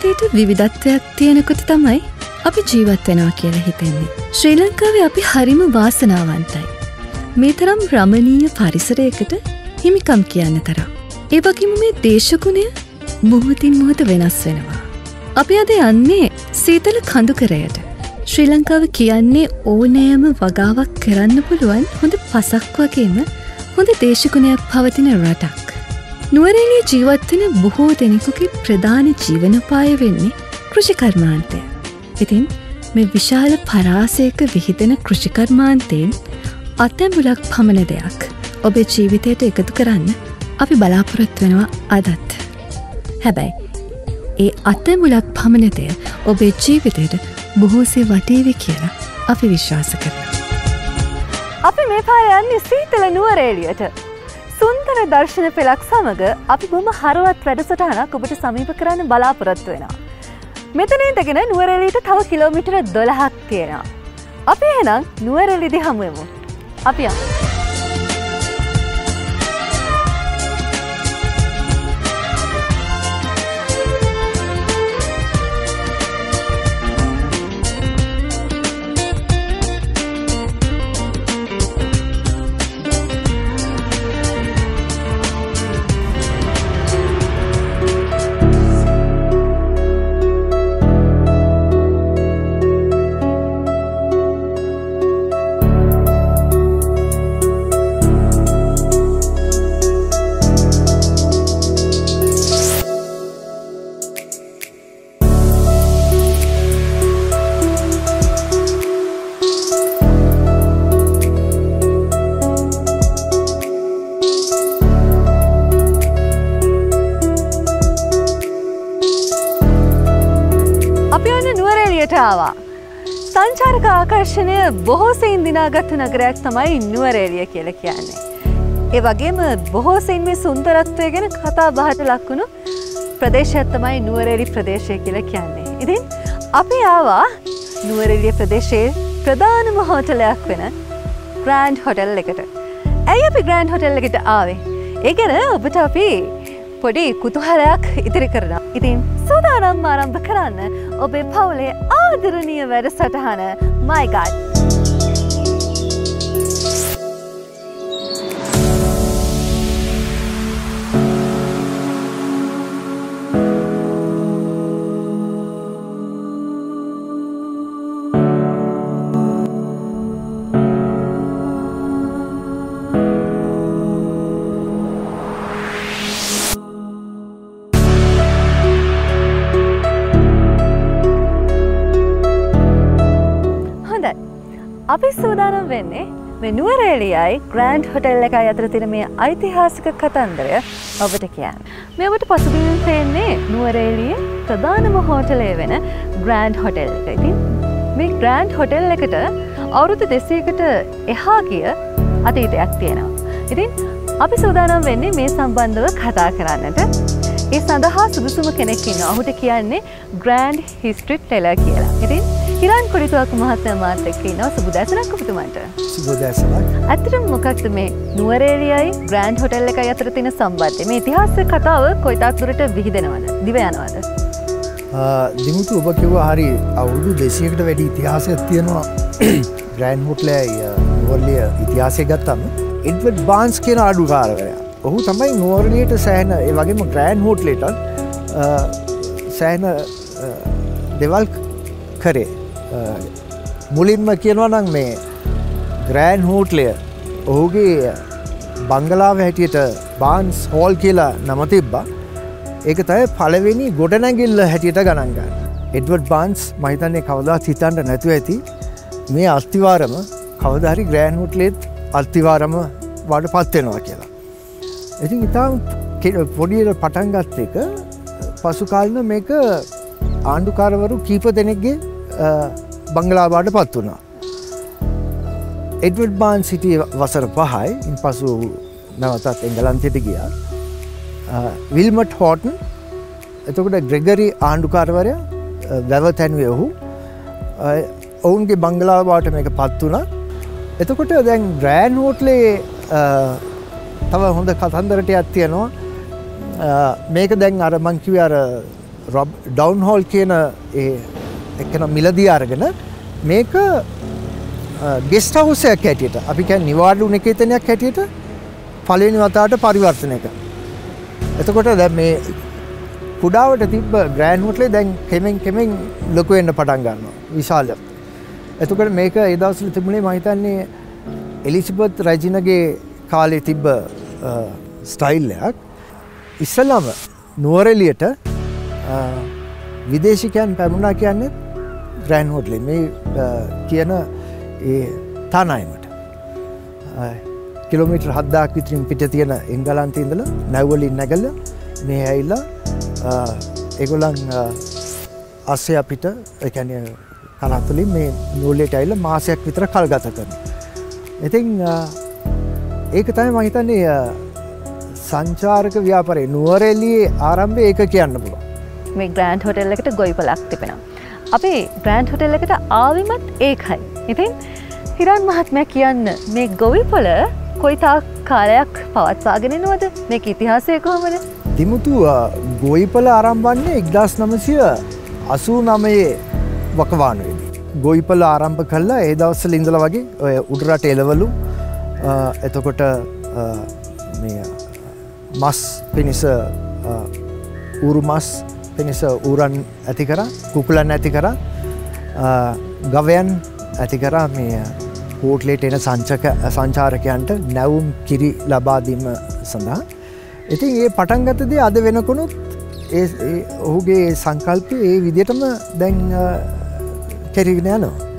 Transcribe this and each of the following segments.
ජීවිතයට විවිධත්වයක් තියෙනකොට තමයි අපි ජීවත් වෙනවා කියලා හිතෙන්නේ. ශ්‍රී ලංකාවේ අපි හරිම වාසනාවන්තයි. මේ තරම් රමණීය පරිසරයකට හිමිකම් කියන්න තරම්. ඒ වගේම මේ දේශගුණය මුහතින් මුහත වෙනස් වෙනවා. අපි අද යන්නේ සීතල කඳුකරයට. ශ්‍රී ලංකාව කියන්නේ ඕනෑම වගාවක් කරන්න පුළුවන් හොඳ පසක් වගේම හොඳ දේශගුණයක් පවතින රටක්. නුවරේලිය ජීවත්වෙන බොහෝ දෙනෙකුගේ ප්‍රධාන ජීවනපාය වෙන්නේ කෘෂිකර්මාන්තය. ඉතින් මේ විශාල පරාසයක විහිදෙන කෘෂිකර්මාන්තයෙන් අත්තැඹුලක් පමණ දෙයක් ඔබේ ජීවිතයට එකතු කරන්න අපි බලාපොරොත් වෙනවා අදත්. හැබැයි ඒ අත්තැඹුලක් පමණතය ඔබේ ජීවිතයට බොහෝසේ වටේවි කියලා අපි විශ්වාස කරන. අපි මේ පාර යන්නේ සීතල නුවරේලියට සුන්දර දර්ශන පෙළක් සමඟ අපි බොම හරවත් වැඩසටහනක් ඔබට සමීප කරන්න බලාපොරොත්තු වෙනවා. මෙතන ඉඳගෙන නුවරෙලිට තව කිලෝමිටර දොළහක් තියෙනවා. අපි එහෙනම් නුවරෙලිදි හමුවමු. අපි යමු. බොහෝසයින් දිනාගත්තු නගරයක් තමයි නුවරේලිය කියල කියන්නේ. ඒ වගේම බොහෝසයින් මේ සුන්දරත්වය ගැන කතා බහට ලක්වුණු ප්‍රදේශයක් තමයි නුවරේලි ප්‍රදේශය කියල කියන්නේ. ඉතින් අපි ආවා නුවරෙලිය ප්‍රදේශයේ ප්‍රධානම හෝටලයක් වෙන ග්‍රෑන්ඩ් හොටල් එකට. ඇයි අපි ග්‍රෑන්ඩ් හොටල් එකට ආවේ. ඒ ගැන ඔබට අපි පොඩි කුතුහලයක් ඉතිරි කරන. ඉතින් සූදානම් ආරම්භ කරන්න ඔබේ පවුලේ ආදරණීය වැඩ සටහන මයිගඩ්. වෙන්නේ මේ නුවරේලියයි ග්‍රෑන්ඩ් හොටෙල් එකයි අතර තින මේ ඓතිහාසික කතන්දරය ඔබට කියන්න. මේවට පසුබිමින් පේන්නේ නුවරේලිය ප්‍රධානම හෝටලේ වෙන ග්‍රෑන්ඩ් හොටෙල් එක. ඉතින් මේ ග්‍රෑන්ඩ් හොටෙල් එකට අවුරුදු දෙසයකට එහා කිය අතීතයක් තියෙනවා. ඉතින් අපි සූදානම් වෙන්නේ මේ සම්බන්ධව කතා කරන්නට. ඒ සඳහා සුදුසුම කෙනෙක්කින්න ඔහුට කියන්නේ ග්‍රෑන්ඩ් හිස්ට්‍රිට් ටෙල කියලා. ඉතින් හිරන් කොඩිතුවක් මහත්ම මාත් එක්ක ඉන්නවා සුබදැසනක් ඔබතුමාට. සුබදැසනක්. ඇත්තටම මොකක්ද මේ නුවරේලියයි ග්‍රෑන්ඩ් හොටෙල් එකයි අතර තියෙන සම්බන්ධය? මේ ඉතිහාස කතාව කොයිතාක් දුරට විහිදෙනවද? දිව යනවද? දිමුතු ඔබ කිව්වා හරි අවුරුදු දෙසියකට වැඩි ඉතිහාසයක් තියෙනවා ග්‍රෑන්් හොටලෑ නුවල්ලිය ඉතිහාසය ගත්තම එඩවඩ් බාන්ස් කියන අඩුකාරකය ඔහු තමයි නුවරලියට සෑන ඒ වගේම ග්‍රෑන්් හෝට්ලේටත් සෑන දෙවල් කරේ මුලින්ම කියනවා නම් මේ ග්‍රෑන් හෝට්ලය ඔහුගේ බංගලාව හැටියට බාන්ස් හෝල් කියලා නම තිබ්බා ඒක තය පලවෙනි ගොඩනැගිල්ල හැටියට ගණන්ගන්න. එඩවඩ් බාන්ස් මහිතන්නේ කවදා හිතන්ට නැතුව ඇති මේ අස්තිවාරම කවදහරි ග්‍රෑන් හුට්ලෙත් අල්තිවාරම වඩ පත්වෙනවා කියලා. ඉතින් ඉතාම් පොඩියට පටන්ගත් එක පසුකාලන මේක ආණ්ඩුකාරවරු කීප දෙනෙක්ගේ බංගලාබාට පත් වුණා. එඩවඩ් බාන් සිටිය වසර පහයි ඉන් පසු නැවතත් එංගලන්තයට ගියා. විල්මට් හෝටන් එතකොට ග්‍රෙගරි ආණ්ඩුකාරවරය වැව තැන්වේ ඔහු ඔවුන්ගේ බංගලාවාට මේක පත් වුණ එතකොට දැන් ග්‍රෑන් හෝට්ලේ තව හොඳ කතන්දරට ඇත්තියනවා මේක දැන් අර මංකිව අර රොබ් ඩවන්් හෝල් කියන එකන මිලදී අරගෙන මේක ගෙස්ට හවසයක් හැටියට අපි කැන් නිවාඩු නිකේතනයක් හැටියට පලනි වතාට පරිවර්තන එක. එතකොට දැ මේ කුඩාවට තිබ ග්‍රෑන්හුටලේ දැන් කෙමෙන් කෙමෙන් ලොකුවෙන්න පටන් ගන්න විශාලය. එතකට මේක එදවසල තිබුණේ මහිතන්නේ එලිසිබත් රජිනගේ කාලේ තිබ්බ ස්ටයිල්ලයක් ඉස්සල්ලාම නුවරෙලියට විදේශිකයන් පැමුණා කියන්නේ ග්‍රෑන් හොටලි මේ කියන ඒ තානායමට කිලෝමිට හද්දාක් විතරින් පිට තියෙන එංගලන්තය ඉඳල නැව්වලින් නැගල්ල මේ ඇයිල්ලා එගොලන් අස්සය අපිට එකැන කනත්තුලින් මේ නූලේට ඇල්ල මාසයක් විතර කල් ගත කරන. ඉතින් ඒක තමයි මහිතන්නේ සංචාරක ව්‍යාපරේ නුවරෙල්ලියේ ආරම්භය ඒක කියන්න පුළුව. මේ ග්‍රෑන්් හොටෙල් එකට ගොයිපලක් තිබෙන. අපේ ග්‍රෑන්් හොටෙල් එකට ආවිමත් ඒකයි. ඉතින් හිරන් මහත්මය කියන්න මේ ගොවිපොල කොයිතා කාලයක් පවත්වාගෙනනවද මේ ඉතිහාසය කොහොමද. දිමුතු ගොයිපල ආරම්භන්නේ එක්දස් නමසය අසූ නමයේ වකවානුවේදී. ගොයිපල ආරම්භ කල්ලා ඒ දවස්සල ඉඳල වගේ ඔය උඩරට එලවලු එතකොට මස් පිණිස ඌරු මස් පිණිස ඌරන් ඇති කර කුකුලන් ඇති කර ගවයන් ඇති කරා මේ හෝටලේට එන සංචක සංචාරකයන්ට නැවුම් කිරි ලබාදීම සඳහා. ඉතින් ඒ පටන්ගතදේ අද වෙනකුණුත් ඔහුගේ සංකල්පය ඒ විදිටම දැන් කෙරගෙන යනවා.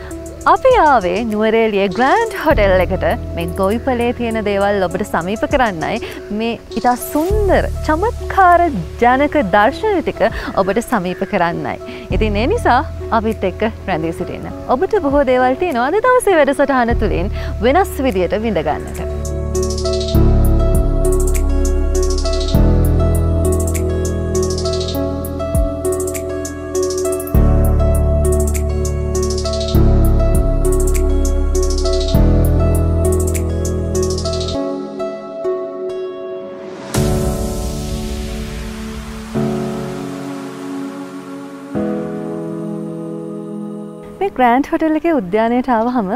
අපි ආවේ නුවරේලිය ග්‍රන්ඩ් හොටෙල් එකට මේ ගොයිපලේ තියෙන දේවල් ඔබට සමීප කරන්නයි මේ ඉතා සුන්දර චමත්කාර ජනක දර්ශන ටික ඔබට සමීප කරන්නයි. ඉතින් ඒ නිසා අපිත් එක්ක රැඳී සිටින්න. ඔබට බොහෝ දේවල් තියෙනවා අද දවසේ වැඩසටහන තුළින් වෙනස් විදියට විඳගන්නට. ග්‍රෑන්ඩ් හොටල් එක උද්‍යානයට ආවහම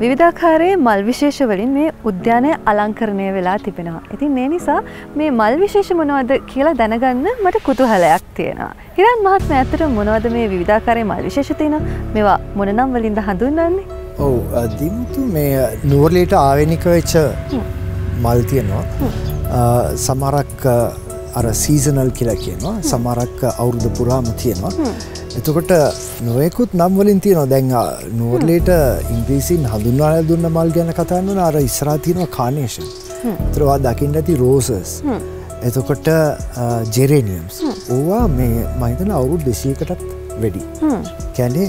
විවිධාකාරයේ මල් විශේෂ වලින් මේ උද්‍යානය අලංකරණය වෙලා තිබෙනවා. ඉතින් මේ නිසා මේ මල් විශේෂ මොනවද කියලා දැනගන්න මට කුතුහලයක් තියෙනවා. හිරන් මහත්ම ඇත්තට මොනවද මේ විවිධාකාරයේ මල් විශේෂ තියෙන මේවා මොන නම් වලින්ද හඳුන්වන්නේ? ඔව් දිමුතු මේ නුවරලීට ආවෙනික වෙච්ච මල් තියෙනවා. සමහරක් අර සීසනල් කියලා කියනවා. සමහරක් අවුරුදු පුරාම තියෙනවා. එතකොට නොයකුත් නම් වලින් තියෙනවා. දැන් නෝර්ලේට ඉංග්‍රීසින් හඳුන්වාල දුන්න මල් ගැන කතන්න අර ඉස්රා තියෙනවා කානේෂන් තරවා දකිින් ඇති රෝසස් එතකොට ජෙරේනියම්ස් ඕවා මේ මහිතන අවුරුද් දෙසීකටත් වැඩි. කැනේ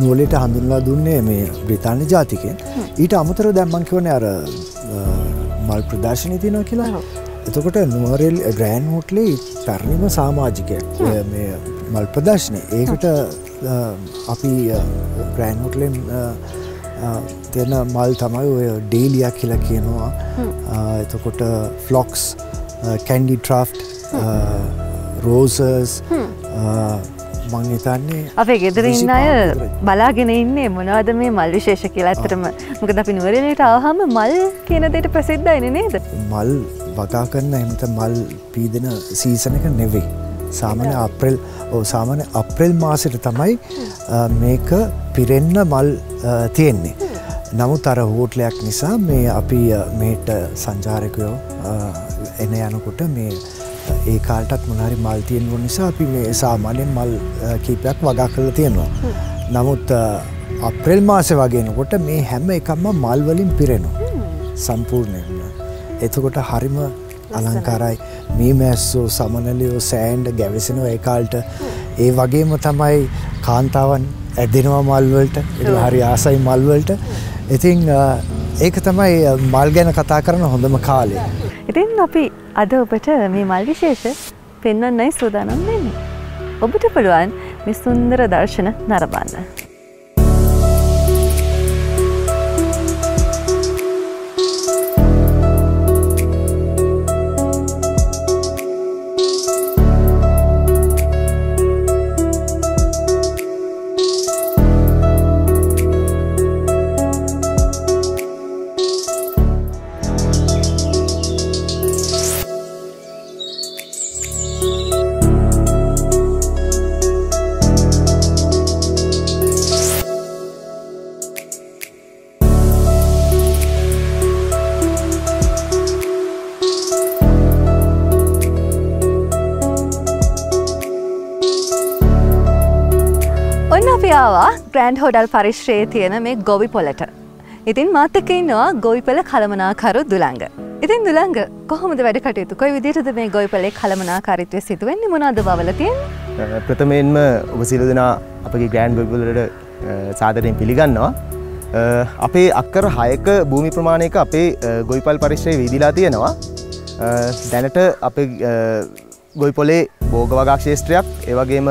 නෝලට හඳුන්වා දුන්නේ මේ බ්‍රතාාන ජාතිකයෙන්. ඊට අමතර දැම්මං කිවන අර මල් ප්‍රදර්ශනය තියනවා කියලා එතකොට නුවරෙල් ග්‍රෑන් හෝටලේ පැරණිම සාමාජිකයක් මල් ප්‍රදර්ශනය ඒකට අපි ග්‍රෑන්හොටලෙන් තියෙන මල් තමයි ඔය ඩේලියක් කියලා කියනවා. එතකොට ෆ්ලොක්ස් කැන්ඩි ට්‍රෆ් රෝසස් මං හිතන්නේ අපේ ගෙදර ඉන්න අය බලාගෙන ඉන්නේ මොනවද මේ මල් විශේෂ කියලා. ඇතරම මොකද අපි නුවරණයට ආහම මල් කියන දෙයට ප්‍රසිද්ධයින නේද? මල් වගා කරන්න එමත මල් පීදන සීසන එක නෙවෙයි. සාමන අප්‍රෙල් ඕ සාමාන්‍ය අප්‍රෙල් මාසට තමයි මේක පිරෙන්න මල් තියෙන්නේ. නමුත් අර හෝටලයක් නිසා මේ අපි මේට සංචාරකයෝ එන යනකොට මේ ඒ කාල්ටත් මොනහරි මල් තියෙන්ව නිසා අපි මේ සාමාන්‍යෙන් මල් කීපයක් වගා කරල තියෙනවා. නමුත් අප්‍රෙල් මාස වගේනකොට මේ හැම එකම්ම මල්වලින් පිරෙනවා. සම්පූර්ණයෙන්. එතකොට හරිම අලංකාරයි මේ මැස්සෝ සමනලියෝ සෑන්ඩ ගැවසෙනව ඒකාල්ට ඒ වගේම තමයි කාන්තාවන් ඇදෙනවා මල්වලට හරි ආසයි මල්වලට ඉතිං ඒක තමයි මල් ගැන කතා කරන හොඳම කාලය. ඉතින් අපි අද ඔබට මේ මල් විශේෂ පෙන්වන්නයි සූදානම් වෙන්නේ. ඔබට පුළුවන් මේ සුන්දර දර්ශන නරබන්න. ග්‍රන්ඩ් හොඩල් පරිශ්‍රයේ තියෙන මේ ගොවි පොලට. ඉතින් මාතක ඉන්නවා ගොවිපල කළමනාකරු දුළංග. ඉතින් දුළංග කොහොමද වැඩ කටයුතු කොයි විදිහටද මේ ගොවිපලේ කළමනාකාරීත්වය සිදුවෙන්නේ මොනවද බවල තියෙන්නේ? ප්‍රථමයෙන්ම ඔබ සියලු දෙනා අපගේ ග්‍රෑන්ඩ් වෙබ්වලට සාදරයෙන් පිළිගන්නවා. අ, අපේ අක්කර හයක භූමි ප්‍රමාණයක අපේ අ, ගොවිපල් පරිශ්‍රය විදිලා තියෙනවා. අ, දැනට අපේ අ, ගොයිපොලේ බෝග වගා ක්ෂේත්‍රයක් ඒවගේම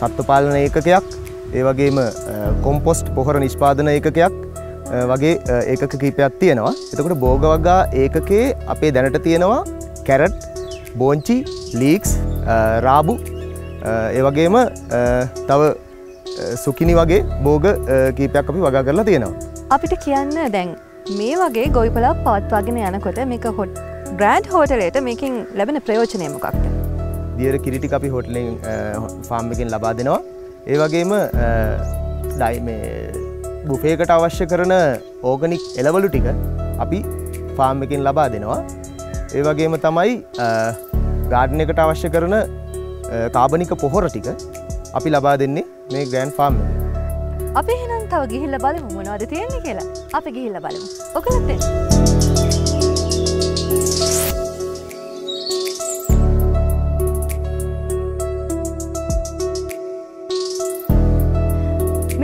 සත්ව පාලන ඒකකයක් ඒවගේම කොම්පොස්ට් පොහොර නිෂ්පාදන ඒකකයක් වගේ ඒකක කීපයක් තියෙනවා. එතකොට බෝග වගා ඒකකේ අපේ දැනට තියෙනවා කැරට් බෝංචි ලීක්ස් රාබු ඒවගේම තව සුකිනි වගේ බෝග කීපයක් අපි වගා කරලා තියෙනවා. අපිට කියන්න දැන් මේ වගේ ගොවිපලක් පවත්වාගෙන යනකොට මේක හොට් ග්‍රෑන්ඩ් හෝටලේට මේකින් ලැබෙන ප්‍රයෝජනය මොකක්ද? දියර කිරිටි අපි හොටලෙන් ෆාම් එකෙන් ලබා දෙනවා ඒ වගේම ඩයි මේ බුෆේකට අවශ්‍ය කරන ඕගනික් එලවලු ටික අපි ෆාම් එකෙන් ලබා දෙනවා ඒ වගේම තමයි ගාඩන එකට අවශ්‍ය කරන අ, කාබනික පොහොර ටික අපි ලබා දෙන්නේ මේ ග්‍රෑන්් ෆාම් එක අපි එහෙනම් තව ගිහිල්ල බලමු මොනවද තියෙන්නේ කියලා. අපි ගිහිල්ල බලමු. ඔකලත් එන්න.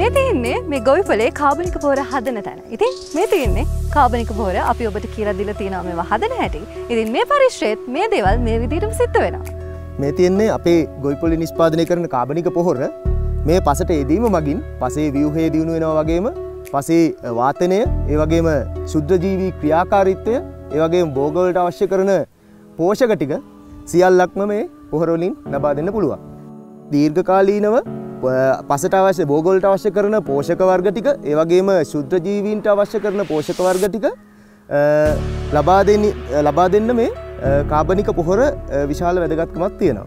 මේ තියන්නේ මේ ගොවිපලේ කාබනික පෝර හදන තැන. ඉතින් මේ තියන්නේ කාබනික පෝර අපි ඔබට කියලා දීලා තියෙනවා මේවා හදන හැටි. ඉතින් මේ පරිශ්‍රයේත් මේ දේවල් මේ විදිහටම සිද්ධ වෙනවා. මේ තියෙන්නේ අපේ ගොයිපොලි නිස්පාදනය කරන කාබනික පොහොර මේ පසට එදීම මගින් පසේ වියහේ දියුණු වෙනවා වගේම පසේ වාතනය ඒ වගේම ශුද්‍රජීවී ක්‍රියාකාරිත්වය ඒවගේ බෝගවලට අවශ්‍ය කරන පෝෂක ටික සියල්ලක්ම මේ පොහොරොලින් ලබා දෙන්න පුළුවන්. දීර්ඝකාලීනව පසට අවශ්‍ය බෝගොල්ට අවශ්‍ය කරන පෝෂක වර්ග ටික ඒවගේම ශුද්‍රජීවීන්ට අවශ්‍ය කරන පෝෂක වර්ග ටික ලබා දෙන්න- ලබා දෙන්න මේ කාබනික පොහොර අ, විශාල වැදගත්කමක් තියෙනවා.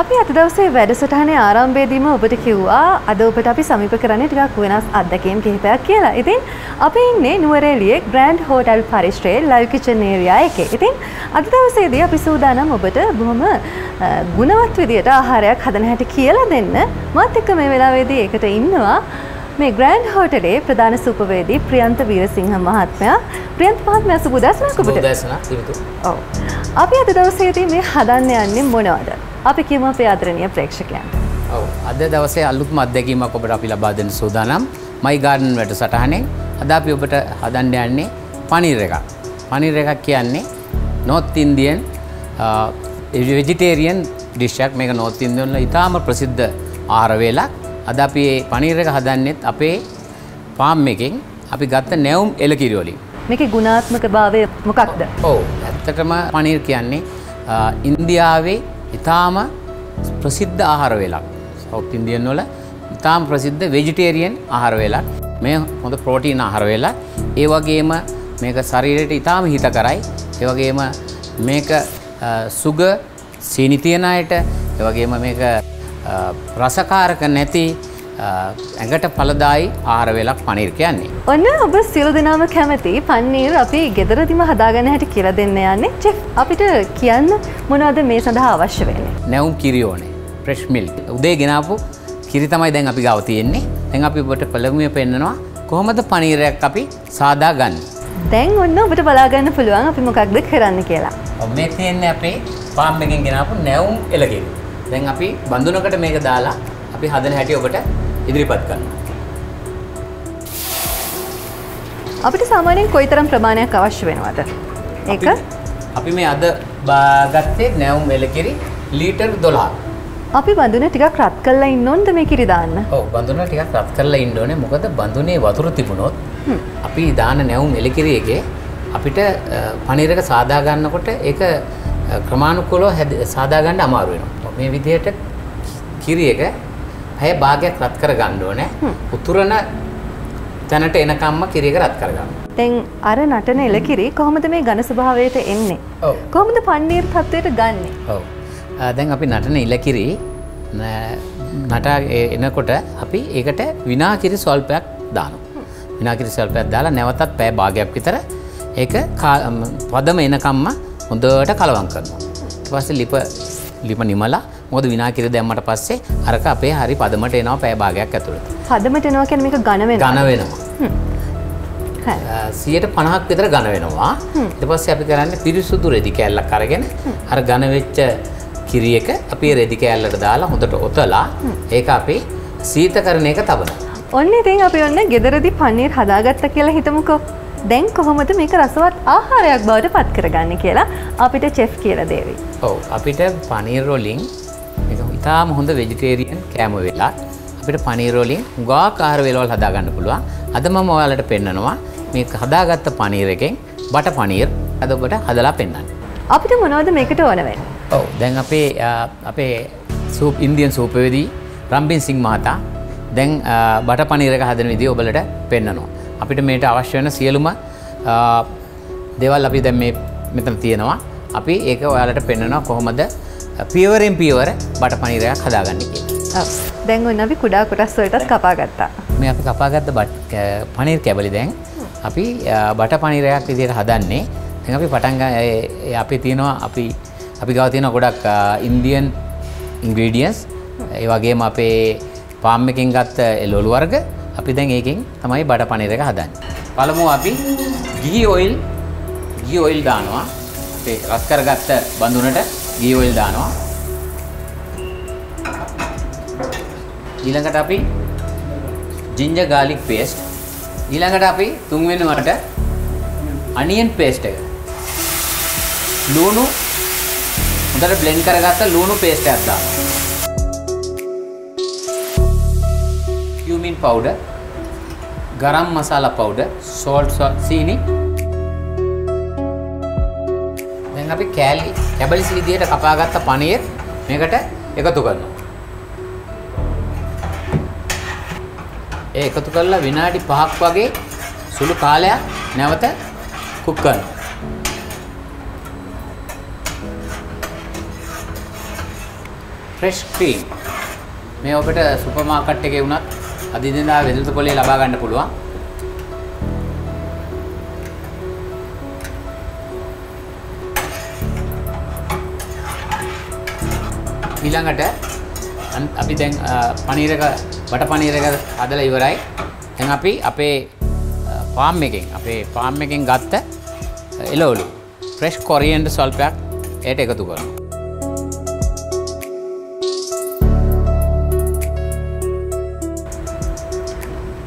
අපි අද දවසේ වැඩසටහනේ ආරම්භයේදීම ඔබට කිව්වා අද ඔබට අපි සමීප කරන්නේ ටිකක් වෙනස් අත්දැකීම් කිහිපයක් කියලා. ඉතින් අපි ඉන්නේ නුවරඑළියේ ග්‍රෑන්ඩ් හෝටල් පරිශ්‍රයේ ලයිව් කිචන් ඒරියා එකේ. ඉතින් අද දවසේදී අපි සූදානම් ඔබට බොහොම අ, ගුණවත් විදියට ආහාරයක් හදන හැටි කියලා දෙන්න. මාත් එක්ක මේ වෙලාවේදී ඒකට ඉන්නවා මේ ග්‍රෑන්ඩ් හෝටලේ ප්‍රධාන සුපවේදී ප්‍රියන්ත වීරසිංහ මහත්මයා. ප්‍රියන්ත මහත්මයා සුබ දවසක් ඔබට. උදෑසන සිරිතු ඔව්. අපි අද දවසේදී මේ හදන්න යන්නේ මොනවද? අපි කියමු අපේ ආදරණීය ප්‍රේක්ෂකයන්ට. ඔව් අද දවසේ අලුත්ම අත්දැකීමක් ඔබට අපි ලබා දෙන්න සූදානම් මයි ගාඩන් වැඩසටහනේ අද අපි ඔබට හදන්න යන්නේ පනීර් එකක්. පනීර් එකක් කියන්නේ නෝත් ඉන්දියන් වෙජිටේරියන් ඩිෂ්ක් මේක නෝත් ඉන්දියන් වල ඉතාම ප්‍රසිද්ධ ආහාර වේලක්. අද අපි මේ පනීර් එක හදන්නෙත් අපේ ෆාම් එකෙන්. අපි ගත්ත නැවුම් එලකිරි වලින්. මේකේ ගුණාත්මක භාවය මොකක්ද? ඔව්. ඇත්තටම පනීර් කියන්නේ ඉන්දියාවේ ඉතාම ප්‍රසිද්ධ ආහාර වේලක්. සෞත් ඉන්දියන් වල ඉතාම ප්‍රසිද්ධ වෙජිටේරියන් ආහාර වේලක්. මේ හොඳ ප්‍රෝටීන් ආහාර වේලක්. ඒ වගේම මේක ශරීරයට ඉතාම හිතකරයි. ඒ වගේම මේක සුග සීනි තියන අයට. ඒ වගේම මේක රසකාරක නැති ඇඟට ඵලදායි ආහාර වේලක් පනීර් කියන්නේ ඔන්න ඔබ සියලු දෙනාම කැමති පන්නීර් අපි ගෙදරදිම හදාගන්න හැටි කියලා දෙන්න යන්නේ. චෙෆ් අපිට කියන්න මොනවද මේ සඳහා අවශ්‍ය වෙන්නේ? නැවුම් කිරියෝනේ ප්‍රෙෂ් මිල් උදේ ගෙනාපු කිරි තමයි දැන් අපි ගව තියෙන්නේ දැන් අපි ඔබට පළමුව පෙන්නනවා කොහොමද පනීරයක් අපි සාදා ගන්න. දැන් ඔන්න ඔබට බලාගන්න පුළුවන් අපි මොකක්ද කරන්න කියලා. මේ තියෙන්නේ අපේ පාම් එකෙන් ගෙනාපු නැවුම් එලකිරි. දැන් අපි බඳුනකට මේක දාලා අපි හදන හැටි ඔබට ඉදිරිපත් කරනවා. අපිට සාමාන්‍යයෙන් කොයිතරම් ප්‍රමාණයක් අවශ්‍ය වෙනවද? ඒක අපි- මේ අද බාගත්තේ නැවුම් එලකිරි ලීටර් 12. අපි බඳුන ටිකක් රත් කරලා ඉන්න ඕනද මේ කිරි දාන්න? ඔව් බඳුන ටිකක් රත් කරලා ඉන්න ඕනේ. මොකද බඳුනේ වතුර තිබුණොත් අපි දාන නැවුම් එලකිරි එකේ අපිට අ, පනීර් එක සාදා ගන්නකොට ඒක ක්‍රමානුකූලව සාදා ගන්න අමාරු වෙනවා. මේ විදිහට කිරි එක පැය භාගයක් රත් කර ගන්න ඕනේ. උතුරන තැනට එනකම්ම කිරි එක රත් කර ගන්න. තැන් අර නටන එලකිරි කොහොමද මේ ගණ ස්භාවයට එන්නේ. ඔව්. කොහොමද පන්නීර් තත්වයට ගන්න. ඔව් දැන් අපි නටන ඉලකිරි නටා එනකොට අපි ඒකට විනාකිරි ස්වල්පයක් දානු. විනාකිරි ස්වල්පයක් දාලා නැවතත් පෑ භාගයක් විතර ඒක පදම එනකම්ම හොඳට කලවන් කරනවා. පස්ස ලිප ලිප නිමලා මොද විනාකිරි දැම්මට පස්සේ අරක අපේ හරි පදමට එනවා පෑ භාගයක් ඇතුළට. හදමට එනවා කැන මේක ගණ වෙනවා. සියට පණහක් විතර ගණ වෙනවා ඊට පස්සේ අපි කරන්න පිරිසුදු රෙදි කෑල්ලක් අරගෙන අර ගණ වෙච්ච කිරි එක අපි රෙදි කෑල්ලට දාලා හොඳට ඔතලා ඒක අපි සීතකරණ එක තබනවා. ඔන්න ඉතින් අපි ඔන්න ගෙදරදි පන්නීර් හදාගත්ත කියලා හිතමුකෝ. දැන් කොහොමද මේක රසවත් ආහාරයක් බවට පත් කරගන්න කියලා අපිට චෙෆ් කියලා දේවි. ඔව් අපිට පනීර් රෝලින් මේක ඉතාම හොඳ වෙජිටේරියන් කෑම වෙලා අපිට පනීර් රෝලින් හුඟා ආහාර වේලවල් හදාගන්න පුළුවන්. අද මම ඔයාලට පෙන්නනවා මේ හදාගත්ත පනීර් එකෙන් බට පනීර් අද ඔබට හදලා පෙන්වන්න. අපිට මොනවද මේකට ඕන වෙන්නේ? ඔව් දැන් අපේ අපේ සූප් ඉන්දියන් සූපවේදී රම්බින් සිං මහතා දැන් බට පනීර එක හදන විදිහ ඔබලට පෙන්නනවා. අපිට මේට අවශ්‍ය වෙන සියලුම දේවල් අපි දැන් මේ මෙතන තියෙනවා. අපි ඒක ඔයාලට පෙන්නනවා කොහොමද පියවරෙන් පියවර බට පනීරයක් හදාගන්නේ කියලා. දැන් ඔන්න අපි කුඩා කොටස් වලටත් කපා ගත්තා. මේ අපි කපාගත්ත බට් පනීර් කැබලි දැන් අපි බට පනීරයක් විදිහට හදන්නේ. දැන් අපි පටන් ගන්න අපි තියෙනවා අපි අපි ගාව තියෙන ගොඩක් ඉන්දියන් ඉන්ග්‍රීඩියන්ස් ඒ වගේම අපේ පාම් එකෙන් ගත්ත එලොලු වර්ග අපි දැන් ඒකෙන් තමයි බඩ පනීර එක හදන්නේ. පළමුව අපි ගී ඔයිල් ගී ඔයිල් දානවා. අපේ රස් කරගත්ත බඳුනට ගී ඔයිල් දානවා. ඊළඟට අපි ජින්ජර් ගාර්ලික් පේස්ට් ඊළඟට අපි තුන්වෙනිවට අනියන් පේස්ට් එක ලූණු හොඳට බ්ලෙන්ඩ් කරගත්ත ලූණු පේස්ට් එකක් දානවා cumin powder garam masala powder salt සීනි දැන් අපි කෑලි කැබලිස් විදියට කපාගත්ත පනීර් මේකට එකතු කරනවා. ඒ එකතු කරලා විනාඩි 5ක් වගේ සුළු කාලයක් නැවත කුක් කරනවා. ෆ්‍රෙෂ් ක්‍රීම් මේ ඔබට සුපර් මාකට් එකේ වුණත් අදිනෙදා වෙළඳ පොලේ ලබා ගන්න පුළුවන්. ඊළඟට අපි දැන් පනීර එක බට පනීර එක හදලා ඉවරයි. දැන් අපි අපේ ෆාම් එකෙන් අපේ ෆාම් එකෙන් ගත්ත එළවලු ෆ්‍රෙෂ් කොරියන්ඩර් ස්වල්පයක් ඒට එකතු කරනවා.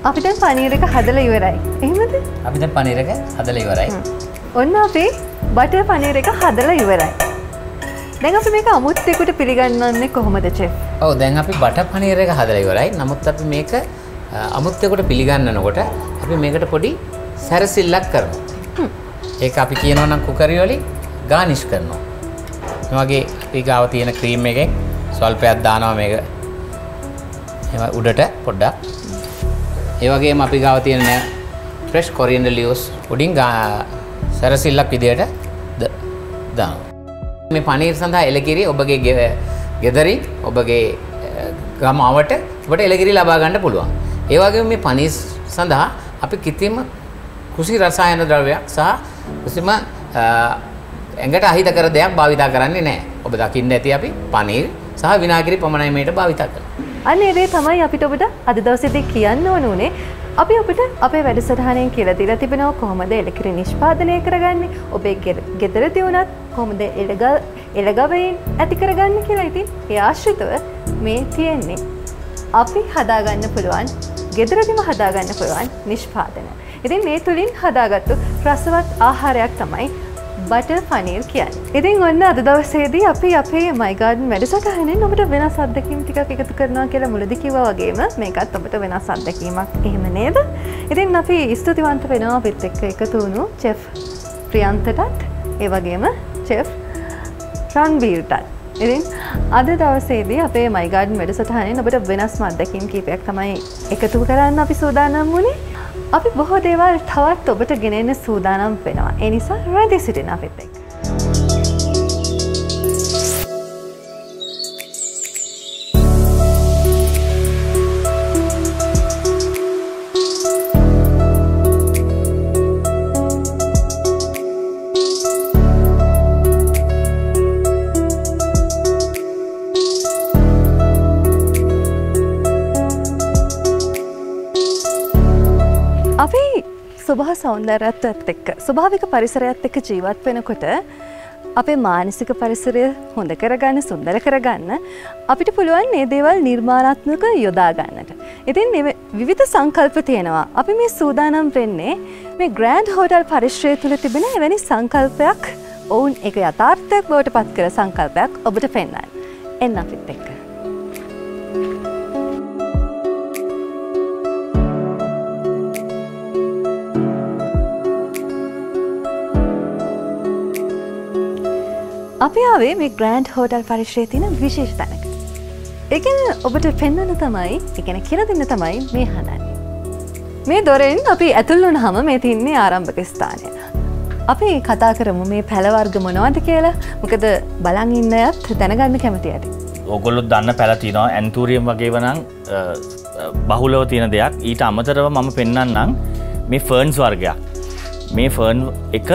අපි දැන් පනීර එක හදලා ඉවරයි. එහෙමද? අපි දැන් පනීර එක හදලා ඉවරයි. ඔන්න අපේ බටර් පනීර එක හදලා ඉවරයි. දැන් අපි මේක අමුත්තෙකුට පිළිගන්නන්නේ කොහොමද චෙෆ්? ඔව් දැන් අපි බටර් පනීර එක හදලා ඉවරයි. නමුත් අපි මේක අමුත්තෙකුට පිළිගන්නනකොට අපි මේකට පොඩි සැරසිල්ලක් කරනවා. ඒක අපි කියනවා නම් කුකරි වලින් ගානිෂ් කරනවා. වගේ අපි ගාව තියෙන ක්‍රීම් එකෙන් ස්වල්පයක් දානවා මේක. එහෙම උඩට පොඩ්ඩක්. ඒ වගේම අපි ගාව තියෙන ෆ්‍රෙෂ් කොරියන්ඩර් ලියව්ස් උඩින් සැරසිල්ලක් විදියට දානවා. මේ පනීර් සඳහා එලකිරි ඔබගේ ගෙදරින් ඔබගේ ගමාවට ඔබට එලකිරි ලබා ගන්න පුළුවන්. ඒ වගේම මේ පනීර් සඳහා අපි කිතිම කුසි රසායන ද්‍රව්‍යයක් සහ කිසිම ඇඟට අහිත කර දෙයක් භාවිතා කරන්නේ නැහැ. ඔබ දකින්න ඇති අපි පනීර් සහ විනාගිරි පමණයි මේට භාවිතා කරන්නේ. අන්න ඒ දේ තමයි අපිට ඔබට අද දවසේදී කියන්න ඕන උනේ. අපි ඔබට අපේ වැඩසටහනෙන් කියලා දීලා තිබෙනවා කොහොමද එලකිරි නිෂ්පාදනය කරගන්නේ. ඔබේ ගෙදරදී වුණත් කොහොමද එළග එළගවයින් ඇති කරගන්න කියලා. ඉතින් ඒ ආශ්‍රිතව මේ තියෙන්නේ අපි හදාගන්න පුළුවන් ගෙදරදිම හදාගන්න පුළුවන් නිෂ්පාදන. ඉතින් මේ තුළින් හදාගත්තු රසවත් ආහාරයක් තමයි බට පනීර් කියන්න. ඉතින් ඔන්න අද දවසේදී අපි අපේ මයිගාඩන් වැඩසටහනෙන් ඔබට වෙනස් අත්දැකීම් ටිකක් එකතු කරනවා කියලා මුලදි කිව්වා වගේම මේකත් ඔබට වෙනස් අත්දැකීමක් එහෙම නේද? ඉතින් අපි ස්තුතිවන්ත වෙනවා අපිත් එක්ක එකතු වුණු චෙෆ් ප්‍රියන්තටත් ඒ වගේම චෙෆ් රන්බීර්ටත්. ඉතින් අද දවසේදී අපේ මයිගාඩන් වැඩසටහනෙන් ඔබට වෙනස් අත්දැකීම් කීපයක් තමයි එකතු කරන්න අපි සූදානම් වුණේ. අපි බොහෝ දේවල් තවත් ඔබට ගෙනෙන්න සූදානම් වෙනවා. ඒ නිසා රැඳී සිටින අපිත් එක්ක. සෞන්දර්යත්වත් එක්ක ස්වභාවික පරිසරයත් එක්ක ජීවත් වෙනකොට අපේ මානසික පරිසරය හොඳ කරගන්න සුන්දර කරගන්න අපිට පුළුවන් ඒ දේවල් නිර්මාණාත්මක යොදා ගන්නට. ඉතින් එව විවිධ සංකල්ප තියෙනවා. අපි මේ සූදානම් වෙන්නේ මේ ග්‍රෑන්ඩ් හෝටල් පරිශ්‍රය තුළ තිබෙන එවැනි සංකල්පයක් ඔවුන් එක යථාර්ථයක් බවට පත් කර සංකල්පයක් ඔබට පෙන්වන්න. එන්න අපිත් එක්ක. අපි ආවේ මේ ග්‍රෑන්ඩ් හෝටල් පරිශ්‍රය තින විශේෂ තැනක. එකන ඔබට පෙන්වන තමයි එකන කියල දෙන්න තමයි මේ හදන්නේ. මේ දොරෙන් අපි ඇතුල්ලුන හම මේ තින්නේ ආරම්භක ස්ථානය. අපි කතා කරමු මේ පැළවර්ග මොනවද කියලා මොකද බලන් ඉන්න අයත් දැනගන්න කැමති ඇති. ඔගොල්ලොත් දන්න පැලතිනවා ඇන්තූරියම් වගේ වනං බහුලව තියෙන දෙයක් ඊට අමතරව මම පෙන්න්නම් මේ ෆර්න්ස් වර්ගයක් මේ ෆර්න් එක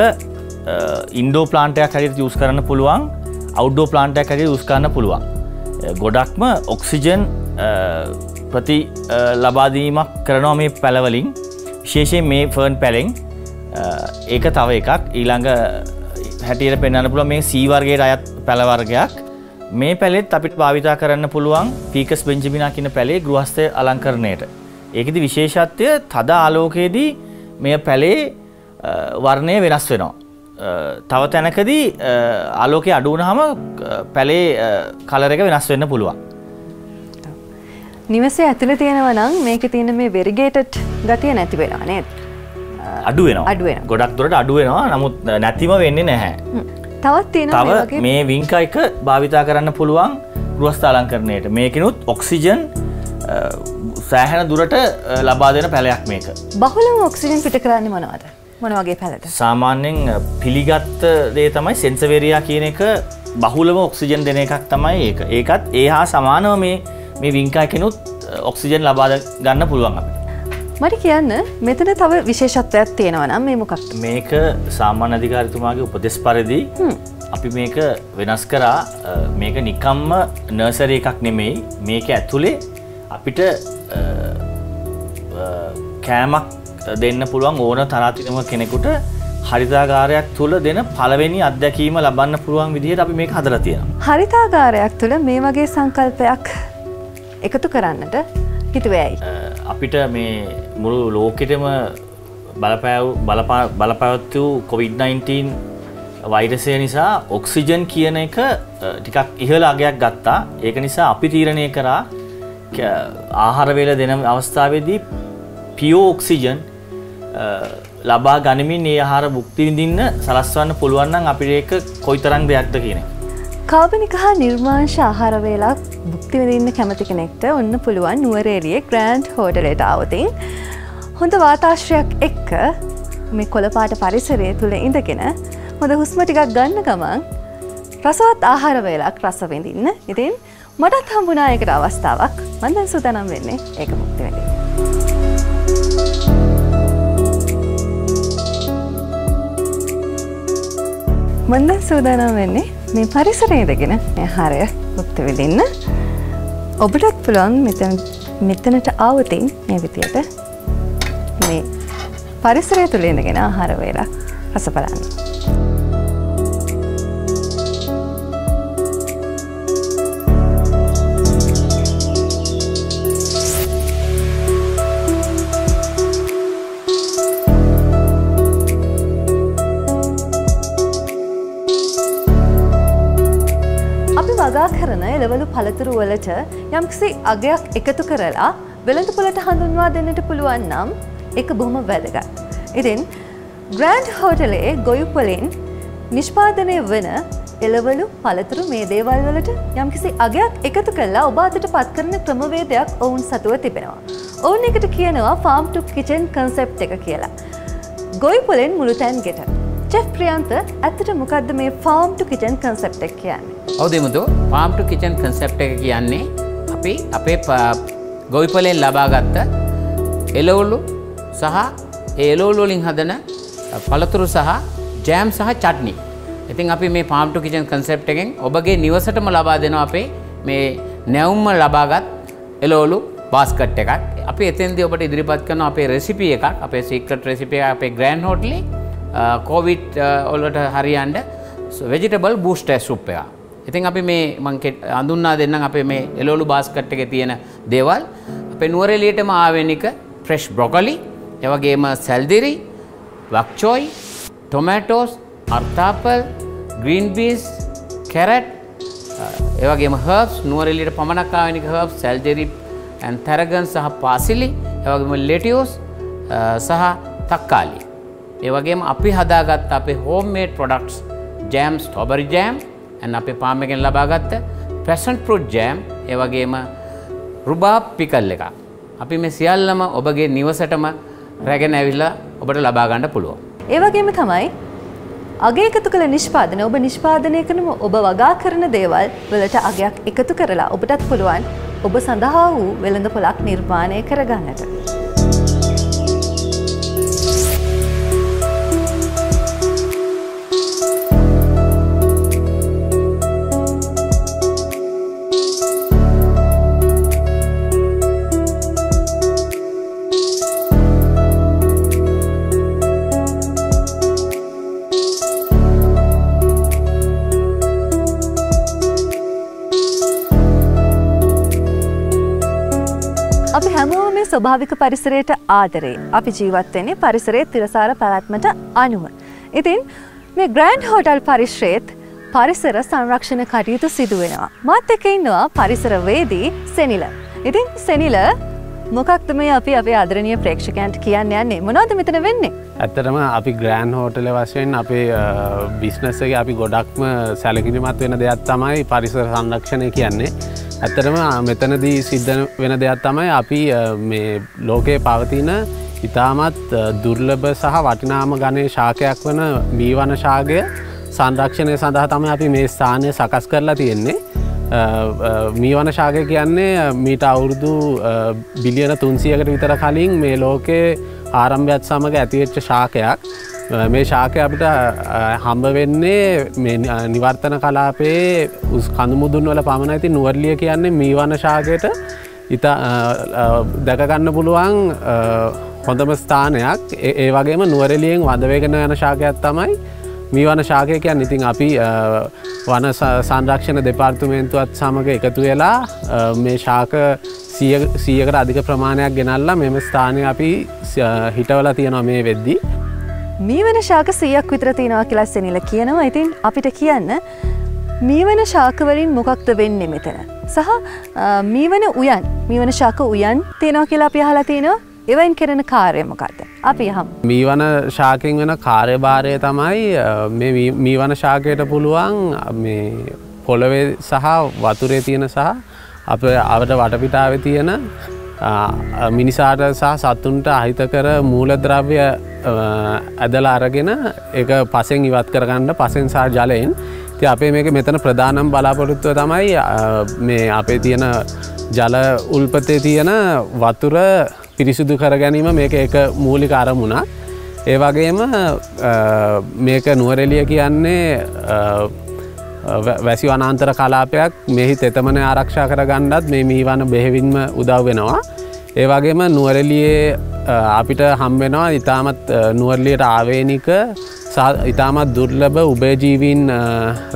ඉන්ඩෝ ප්ලාන්ටයක් හැට යස් කරන්න පුළුවන් අවඩෝ ප්ලාන්ටයක් හැට යස් කරන්න පුළුවන්. ගොඩක්ම ඔක්සිජන් ප්‍රති ලබාදීමක් කරනවා මේ පැළවලින් විශේෂයෙන් මේ ෆර්න් පැලෙෙන්. ඒක තව එකක්. ඊළඟ හැටියට පෙන්න්න පුළුව මේ සීවර්ගේට අයත් පැළවර්ගයක් මේ පැළෙත් අපිට භාවිතා කරන්න පුළුවන් පීකස් බෙන්ජමිනා කියන පැළේ ගෘහස්ථය අලංකරණයට. ඒකෙති විශේෂත්වය තද ආලෝකයේදී මෙය පැළේ වර්ණය වෙනස් වෙනවා. තව තැනකදී ආලෝකය අඩුවනහම පැළේ කලරක වෙනස් වෙන්න පුළුවන්. නිවසේ ඇතුළ තියෙනව නම් මේක තියෙන මේ වෙරිගේටට් ගතිය නැති වෙනවා නේද? අඩුවෙන අඩුවෙනවා. ගොඩක් දුරට අඩුවෙනවා නමුත් නැතිම වෙන්නේ නැහැ. තවත් තියෙනවා මේ තව වගේ මේ විංක එක භාවිතා කරන්න පුළුවන් ගෘහස්ථාලංකරණයට මේකනුත් ඔක්සිජන් සෑහැන දුරට ලබා දෙන පැලයක් මේක. බහුලම ඔක්සිජන් පිට කරන්න මොනවද? මොන වගේ පැළට? සාමාන්‍යෙන් පිළිගත්ත දේ තමයි සෙන්සවේරයා කියන එක බහුලම ඔක්සිජන් දෙන එකක් තමයි ඒක ඒකත් ඒ හා සමානව මේ මේ විංකා කෙනුත් ඔක්සිජන් ලබාද ගන්න පුළුවන් අපිට. මට කියන්න මෙතන තව විශේෂත්වයක් තියෙනවා නම් මේ මොකක්ද? මේක සාමාන්‍ය අධිකාරිතුමාගේ උපදෙස් පරිදි අපි මේක වෙනස් කරා මේක නිකම්ම නර්සරි එකක් නෙමෙයි මේක ඇතුළේ අපිට කෑමක් දෙන්න පුළුවන් ඕන තරාතිනම කෙනෙකුට හරිතාගාරයක් තුළ දෙන පළවෙනි අත්දැකීම ලබන්න පුළුවන් විදිහට අපි මේක හදලා තියෙනවා. හරිතාගාරයක් තුළ මේ වගේ සංකල්පයක් එකතු කරන්නට හිතුවෑයි. අපිට මේ මුළු ලෝකෙටම බලපෑව් බලපා බලපැවත් වූ කොවිD-19 වෛරසය නිසා ඔක්සිජන් කියන එක ටිකක් ඉහළ අගයක් ගත්තා ඒක නිසා අපි තීරණය කරා ආහාරවේල දෙන අවස්ථාවේදී පියෝ ඔක්සිජන් ලබා ගනිමින් ඒ ආහාර බුක්ති විඳින්න සලස්වන්න පුළුවන්නම් අපිට ඒක කොයිතරං දෙයක්ද කියන එක. කාබනික හා නිර්මාංශ ආහාර වේලක් බුක්ති විඳින්න කැමති කෙනෙක්ට ඔන්න පුළුවන් නුවරේලිය ග්‍රෑන්ඩ් හෝටලට අවතින් හොඳ වාතාශ්‍රයක් එක්ක මේ කොළපාට පරිසරය තුළ ඉඳගෙන හොඳ හුස්ම ටිකක් ගන්න ගමන් රසවත් ආහාර වේලක් රස විඳින්න. ඉතින් මටත් හම්බුනා එකට අවස්ථාවක්. මන්දන් සුතනම් වෙන්නේ ඒක මුක්ති වෙදී. මන්දන් සූදානම් වෙන්නේ මේ පරිසරය දෙගෙන මේ හාරය මුක්ති විදින්න ඔබටත් පුළුවන් මෙතන මෙතනට ආවතින් මේ විදියට මේ පරිසරය තුළ ඉඳගෙන ආහාර වේලා රස බලන්න. වගා කරන එළවලු පළතුරු වලට යම්කිසි අගයක් එකතු කරලා වෙළඳ පොලට හඳුන්වා දෙන්නට පුළුවන් නම් එක බොහොම වැදගත්. ඉතින් ග්‍රෑන්ඩ් හෝටලේ ගොයුපොලින් නිෂ්පාදනය වන එළවලු පළතුරු මේ දේවල් වලට යම්කිසි අගයක් එකතු කල්ලා ඔබ අතට පත් කරන ක්‍රමවේදයක් ඔවුන් සතුව තිබෙනවා. ඔවුන් එකට කියනවා ෆාම් ටු කිචන් කන්සෙප් එක කියලා. ගොයි පොලෙන් මුළු තැන් ගෙට. චෙෆ් ප්‍රියන්ත ඇත්තට මොකක්ද මේ ෆාම් ටු කිචන් කන්සෙප් එක කියන්නේ. අවදමුතු පාම්ටු කිචන් කන්සෙප් එක කියන්නේ අපි අපේ ගොයිපලෙන් ලබාගත්ත එලවුල්ලු සහ ඒලෝලෝලින් හදන පළතුරු සහ ජෑම් සහ චට්නි. ඉතින් අපි මේ පාම්ටු කිචන් කන්සෙප් එකෙන් ඔබගේ නිවසටම ලබා දෙනවා අපේ මේ නැවුම්ම ලබාගත් එලෝලු බාස්කට් එකක් අපි එතන්දි ඔබට ඉදිරිපත් කරන අපේ රෙසිපිය එකක් අපේ සිකට රෙසිපිය අපේ ග්‍රෑන්් හෝටලි කෝවිට් ඔල්ලට හරියන්ඩ වෙජිටබල් බූස්ට සුප් එක. ඉතින් අපි මේ මංකෙට අඳුන්නා දෙන්න අපේ මේ එලෝලු බාස්කට් එක තියෙන දේවල් අපේ නුවරෙලියටම ආවෙනික ෆ්‍රෙෂ් බ්‍රොකලි එවගේම සැල්දිරි වක්චෝයි ටොමෑටෝස් අර්තාපල් ග්‍රීන්බීස් කැරට් ඒවගේම හර්ස් නුවරෙලියට පමණක්කාවනික හර්බ් සැල්ජෙරි ඇන් තැරගන් සහ පාසිලි එවගේම ලෙටියෝස් සහ තක්කාලි. ඒවගේම අපි හදාගත් අපේ homemade products jam strawberry jam and අපේ පාමගෙන් ලබාගත්ත ප්‍රැසන්් පෘට් ජෑම් ඒවගේම රුබා පිකල් එක. අපි මේ සියල්ලම ඔබගේ නිවසටම රැගෙන ඇවිල්ලා ඔබට ලබාගණ්ඩ පුළුව. ඒවගේම තමයි අගේ එකතු කළ නිෂ්පාදන ඔබ නිෂ්පාදනය කරනම ඔබ වගා කරන දේවල් වලට අගයක් එකතු කරලා ඔබටත් පුළුවන් ඔබ සඳහා වූ වෙළඳ පොලක් නිර්මාණය කරගන්නට. ස්වභාවික පරිසරයට ආදරේ. අපි ජීවත් වෙන්නේ පරිසරයේ තිරසාර පැවැත්මට අනුව. ඉතින් මේ ග්‍රෑන්ඩ් හෝටල් පරිශ්‍රයේත් පරිසර සංරක්ෂණ කටයුතු සිදු වෙනවා. මාත් එක්ක ඉන්නවා පරිසරවේදී සෙනිල. ඉතින් සෙනිල මොකක්ද මේ අපි අපේ ආදරණීය ප්‍රේක්ෂකයන්ට කියන්න යන්නේ මොනවද මෙතන වෙන්නේ? ඇත්තටම අපි ග්‍රෑන්් හෝටල වශයෙන් අපේ බිස්නස්සගේ අපි ගොඩක්ම සැලකිලිමත් වෙන දෙයක් තමයි පරිසර සංරක්ෂණය කියන්නේ. ඇත්තටම මෙතනදී සිද්ධ වෙන දෙයක් තමයි අපි මේ ලෝකයේ පවතින ඉතාමත් දුර්ලභ සහ වටිනාම ගණය ශාකයක් වන මීවන ශාගය සංරක්ෂණය සඳහා තම අපි මේ ස්ථානය සකස් කරලා තියෙන්නේ. මීවන ශාකය කියන්නේ මීට අවුරුදු බිලියන තුන්සියකට විතර කලින් මේ ලෝකයේ ආරම්භයත් සමඟ ඇතිවෙච්ච ශාකයක් මේ ශාකය අපිට හම්බ වෙන්නේ නිවර්තන කලාපේ උස් කඳුමුදුන් වල පමණ ඇති නුවර්ලිය කියන්නේ මීවන ශාකයට ඉතා දැකගන්න පුළුවන් හොඳම ස්ථානයක්. ඒ වගේම නුවරලියෙන් වදවේගෙන යන ශාකයක් තමයි මීවන ශාකයකයන් ඉතින් අපි වන සංරක්ෂණ දෙපාර්තුමේන්තුවත් සමඟ එකතු වෙලා මේ ශාක සීයකට අධික ප්‍රමාණයක් ගෙනල්ලා මෙම ස්ථානය අපි හිටවල තියෙනවා මේ වෙද්දී. මීවන ශාක සීයක් විතර තියෙනවා කියලා සෙනිල කියනවා ඉතින් අපිට කියන්න මීවන ශාකවලින් මොකක්ද වෙන්නේ මෙතන. සහ මීවන උයන් මීවන ශාක උයන් තියෙනවා කියලා අපි අහලා තියෙනවා එවයින් කෙරෙන කාර්ය මොකක්ද. අපි යහම්. මීවන ශාකෙන් වෙන කාර්යභාරය තමයි මීවන ශාකයට පුළුවන් පොළොවේ සහ වතුරේ තියෙන සහ අප අවට වටපිටාව තියෙන මිනිසාට සහ සත්තුන්ට අහිත කර මූලද්‍රව්‍ය ඇදලා අරගෙන එක පසෙන් ඉවත් කරගන්න පසෙන් සා ජලයෙන් ති අපේ මේක මෙතන ප්‍රධානම් බලාපොරොත්තුව තමයි මේ අපේ තියෙන ජල උල්පතේ තියෙන වතුර පිරිසිදු කර ගැනීම මේක එක මූලික අරමුණා. ඒ වගේම මේක නුවරෙලිය කියන්නේ වැසි වනාන්තර කලාපයක් මෙහි තෙතමන ආරක්ෂා කර ගණ්ඩත් මේ මීවන බෙහෙවින්ම උදව් වෙනවා. ඒ වගේම නුවරලියේ අපිට හම්බෙනවා ඉතාමත් නුවරලියට ආවේනික ඉතාමත් දුර්ලභ උබේජීවීන්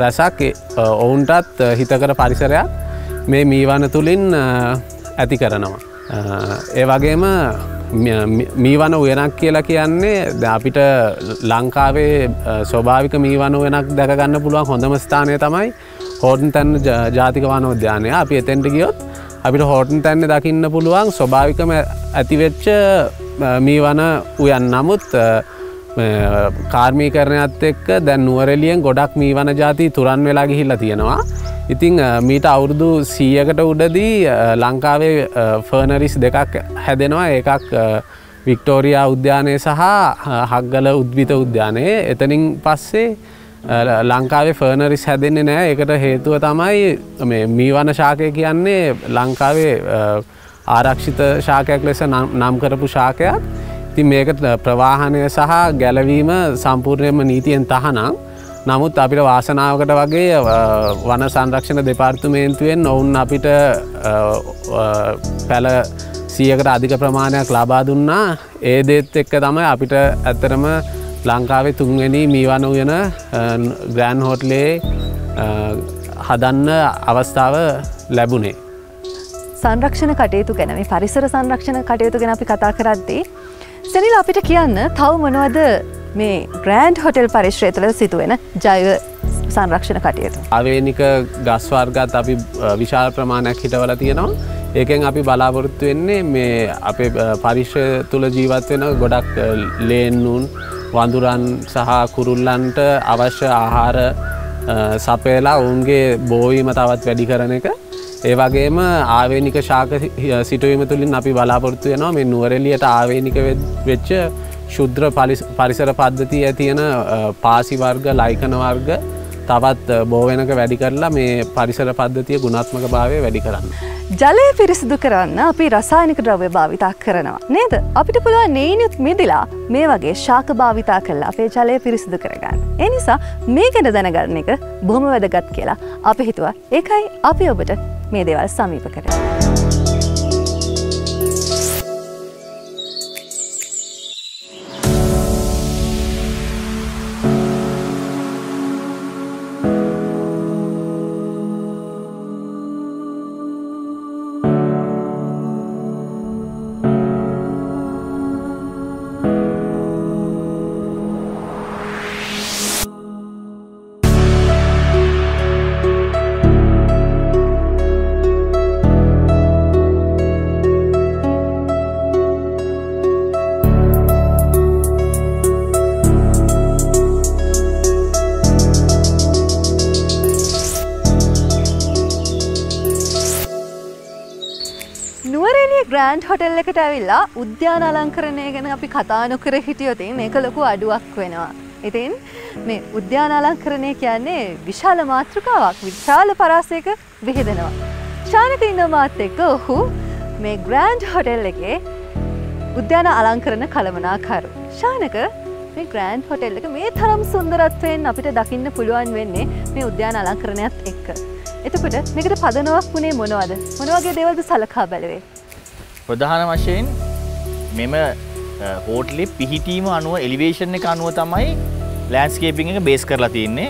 රැසක් ඔවුන්ටත් හිතකර පරිසරයක් මේ මීවන තුළින් ඇති කරනවා. ඒ වගේම මීවන උයනක් කියලා කියන්නේ අපිට ලංකාවේ ස්වභාවික මීවන වෙනක් දැකගන්න පුළුවන් හොඳම ස්ථානය තමයි හෝටන් තැන්න ජාතික වනෝද්‍යානය අපි එතෙන්ට ගියොත් අපිට හෝටන් තැන්න දකින්න පුළුවන් ස්වභාවිකම ඇතිවෙච්ච මී වන උයන් නමුත් කාර්මී කරණයත් එක්ක දැන් නුවරෙලියෙන් ගොඩක් මී වන ජාති තුරන් වෙලා ගිහිල්ලා තියෙනවා. ඉතිං මීට අවුරුදු සීයකට උඩදී ලංකාවේ ෆර්නරිස් දෙකක් හැදෙනවා. ඒකක් වික්ටෝරයා උද්‍යානය සහ හක්ගල උද්විත උද්‍යානයේ. එතනින් පස්සේ ලංකාවේ ෆර්නරිස් හැදෙන්නේ නෑ එකට හේතුව තමයි මී වන ශාකය කියන්නේ ලංකාවේ ආරක්ෂිත ශාකයක් ලෙස නම් කරපු ශාකයක්. ති මේක ප්‍රවාහනය සහ ගැලවීම සම්පූර්ණයම නීතියෙන් තහනම්. නමුත් අපිට වාසනාවකට වගේ වන සංරක්ෂණ දෙපාර්තුමේන්තුවෙන් ඔවුන් අපිට පැල සියකට අධික ප්‍රමාණයක් ලබා දුන්නා ඒ දේත් එක්ක තමයි අපිට ඇත්තරම ලංකාවේ තුන්වැනි මීවන වයන ග්‍රෑන් හෝට්ලේ හදන්න අවස්ථාව ලැබුණේ. සංරක්ෂණ කටයුතු ගැන මේ පරිසර සංරක්ෂණ කටයුතු ගැන අපි කතා කරද්දී සැනිල අපිට කියන්න තව මොනවද මේ ග්‍රෑන්ඩ් හොටෙල් පරිශ්‍රය තුළ සිදුවෙන ජෛව සංරක්ෂණ කටයුතු. අවේනික ගස්වාර්ගත් අපි විශාල ප්‍රමාණයක් හිටවල තියෙනවා. ඒකෙන් අපි බලාපොරොත්තු වෙන්නේ මේ අපේ පරිශ්‍රය තුළ ජීවත් වෙන ගොඩක් ලේන්නුන් වඳුරන් සහ කුරුල්ලන්ට අවශ්‍ය ආහාර සපයලා ඔවුන්ගේ බෝවීම තවත් වැඩි කරන එක ඒවගේම ආවේනික ශාක සිටුවීම තුළින් අපි බලාපොරත්තු වෙනවා මේ නුවරෙලියට ආවේනික වෙච්ච ශුද්‍ර පරිසර පද්ධතිය ඇතියෙන පාසි වර්ග ලයිකන වර්ග තවත් බෝවෙනක වැඩි කරලා මේ පරිසර පද්ධතිය ගුණාත්මක භාවය වැඩි කරන්න. ජලය පිරිසිදු කරන්න අපි රසායනික ද්‍රව්‍ය භාවිතා කරනවා. නේද? අපිට පුළුවන් නේනියුත් මිදිලා මේ වගේ ශාක භාවිතා කරලා අපේ ජලය පිරිසිදු කරගන්න. ඒ නිසා මේ ගැන දැනගන්න එක බොහොම වැදගත් කියලා අපි හිතුවා. ඒකයි අපි ඔබට මේ දේවල් සමීප කරගන්න. ග්‍රෑන්ඩ් හොටෙල් එකට ඇවිල්ලා උද්‍යාන අලංකරණය ගැන අපි කතා නොකර හිටියොතින් ඒක ලොකු අඩුවක් වෙනවා. ඉතින් මේ උද්‍යාන අලංකරණය කියන්නේ විශාල මාතෘකාවක් විශාල පරාසයක විහිදෙනවා. ශානක ඉන්න මාත් එක්ක ඔහු මේ ග්‍රෑන්ඩ් හොටෙල් එකේ උද්‍යාන අලංකරන කළමනාකරු. ශානක මේ ග්‍රෑන්ඩ් හොටෙල් එක මේ තරම් සුන්දරත්වයෙන් අපිට දකින්න පුළුවන් වෙන්නේ මේ උද්‍යාන අලංකරණයත් එක්ක. එතකොට මේකට පදනවක් වුණේ මොනවද? මොනවගේ දේවල්ද සලකා බැලුවේ? ප්‍රධාන වශයෙන් මෙම හෝටලි පිහිටීම අනුව එලිවේෂන් එක අනුව තමයි ලෑන්ස්කේපිං එක බේස් කරලා තියන්නේ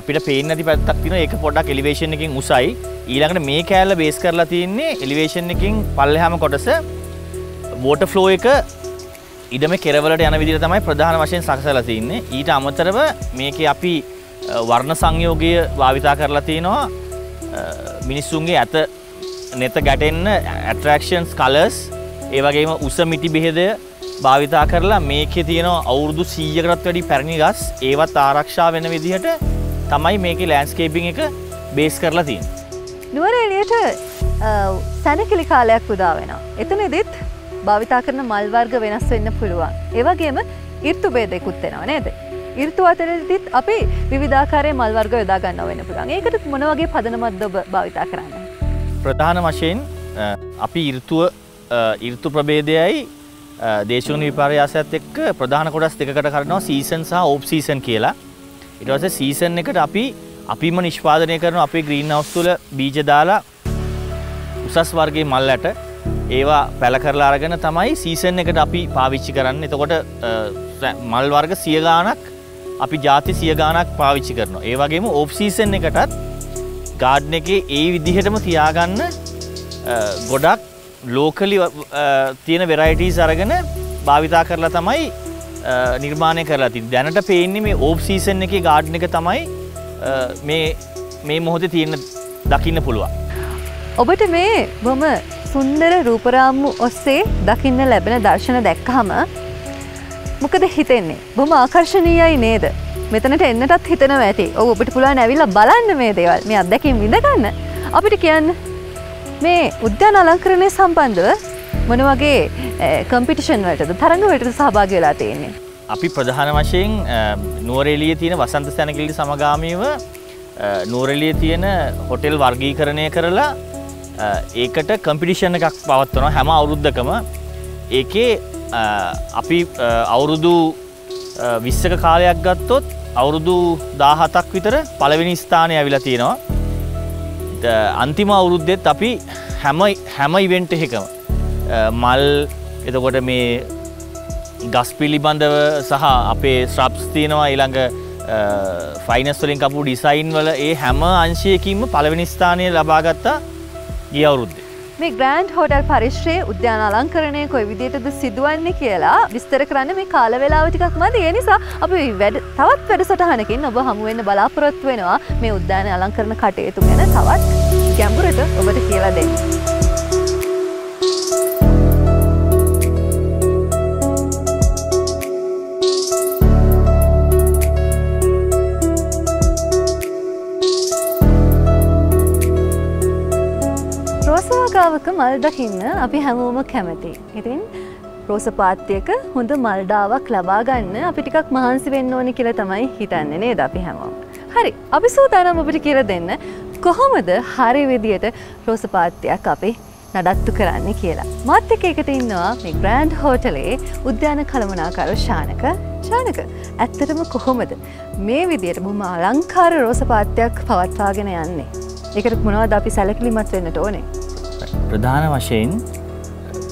අපිට පේන ඇති පැත්තක් තින එක පොඩක් එලිවේෂන් එකින් උසයි. ඊළඟට මේ කෑල්ල බේස් කරලා තියන්නේ එලිවේෂන් එකින් පල්ලහම කොටස. වෝට ෆ්ලෝ එක ඉඩම කෙරවලට යන විදිර තමයි ප්‍රධාන වශයෙන් සකසලා තියන්නේ ඊට අමතරව මේක අපි වර්ණ සංයෝගය භාවිතා කරලා තියෙනවා මිනිස්සුන්ගේ ඇත නෙත ගැටෙන්න ඇටරක්ෂන්ස් කලස් ඒවගේම උස මිටි බෙහෙදය භාවිතා කරලා මේක තියෙනවා අවුරුදු සීයකරත් වැඩි පැරණි ගස් ඒවත් ආරක්ෂා වෙන විදිහට තමයි මේක ලෑන්ස්කේපිං එක බේස් කරලා තින්. නුවර එලියට සැනකිලි කාලයක් උදා වෙනවා. එතන එදිත් භාවිතා කරන මල්වර්ග වෙනස් වෙන්න පුළුවන්. ඒවගේම ඉර්තු බේදෙකුත් වෙනවා නේද? ඉර්තු අතරදිත් අපි විධාකාරය මල්වර්ග යොදා ගන්න වෙන පුළුවන් ඒකට මොනවගේ පදනමත් ඔබ භාවිතා කරන්න. ප්‍රධාන වශයෙන් අපි ඉර්තුව ඉර්තු ප්‍රබේදයයි දේශගන විපර්යාසත් එක්ක ප්‍රධාන කොටස් දෙකට කරනවා සීසන් සහ ඕප් සීසන් කියලා. ඉටවස සීසන් එකට අපි අපිම නිෂ්පාදනය කරන අපේ ග්‍රීන් අවස් තුළ බීජ දාලා උසස් වර්ගේ මල්ලට ඒවා පැල කරලා අරගෙන තමයි සීසන් එකට අපි පාවිච්චි කරන්න. එතකොට මල් වර්ග සියගානක් අපි ජාති සියගානක් පාවිච්චි කරනවා. ඒවගේම ඕප් සීසන් එකටත් ගාඩ්න එක ඒ විදිහටම තියාගන්න ගොඩක් ලෝකලි තියෙන වෙරයිටීස් අරගෙන භාවිතා කරලා තමයි නිර්මාණය කරලා ති දැනට පේන්නේ මේ ඕප් සීසන් එක ගාඩ්න එක තමයි මේ මොහොත තියෙන දකින්න පුළුවන්. ඔබට මේ බොම සුන්දර රූපරාම්මු ඔස්සේ දකින්න ලැබෙන දර්ශන දැක්කහම මොකද හිතෙන්නේ? බොම ආකර්ශණීයයි නේද? මෙතනට එන්නටත් හිතනව ඇති. ඔ ඔබට පුළුවන් ඇවිල්ල බලන්න මේ දේවල් මේ අත්දැකින් විඳගන්න. අපිට කියන්න මේ උද්‍යාන අලංකරණය සම්බන්ධව මොන වගේ කම්පිටිෂන් වලටද තරඟ වලට සහභාග වෙලා තියෙන්නේ? අපි ප්‍රධාන වශයෙන් නුවරෙලිය තියෙන වසන්ත සැනකිල්ලි සමගාමීව නුවරෙලිය තියෙන හොටෙල් වර්ගීකරණය කරලා ඒකට කම්පිටිෂන් එකක් පවත්වනවා හැම අවුරුද්ධකම ඒකේ අපි අවුරුදු විස්සක කාලයක් ගත්තොත් අවුරුදු දාහතක් විතර පළවෙනි ස්ථානය ඇවිලා තියෙනවා. අන්තිම අවුරුද්දෙත් අපි හැම හැම ඉවෙන්ට එකම මල් එතකොට මේ ගස් පිළිබඳව සහ අපේ ශ්‍රප්ස් තියෙනවා. ඊළඟ ෆයිනස්වලින් කපු ඩිසයින් වල ඒ හැම අංශයකින්ම පළවෙනි ස්ථානය ලබාගත්තා ගිය අවුරුද්දේ. මේ ග්‍රන්ඩ් හෝටල් පරිශ්‍රයේ උද්‍යාන අලංකරණය කොයි විදිහටද සිදුවන්නේ කියලා විස්තර කරන්න මේ කාල වේලාව ටිකක් මදි. ඒ නිසා අපි වැඩ තවත් වැඩසටහනකින් ඔබ හමු වෙන්න බලාපොරොත්තු වෙනවා මේ උද්‍යාන අලංකරණ කටයුතු ගැන තවත් ගැඹුරට ඔබට කියලා දෙන්න. රෝසවාගාවක මල් දකින්න අපි හැමෝම කැමති. ඉතින් රෝසපාත්‍යයක හොඳ මල්ඩාවක් ලබාගන්න අපි ටිකක් මහන්සි වෙන්න ඕනි කියලා තමයි හිතන්නේ නේද අපි හැමෝම. හරි අපි සූදානම් ඔබට කියලා දෙන්න කොහොමද හරි විදියට රෝසපාත්‍යයක් අපි නඩත්තු කරන්න කියලා. මාත් එක්ක එකට ඉන්නවා මේ ග්‍රෑන්ඩ් හෝටලේ උද්‍යාන කළමනාකරු ශානක ශානක ඇත්තටම කොහොමද මේ විදියට බොහොම අලංකාර රෝසපාත්‍යයක් පවත්වාගෙන යන්නේ. ඒකට මොනවද අපි සැලකිලිමත් වෙන්නට ඕනේ. ප්‍රධාන වශයෙන්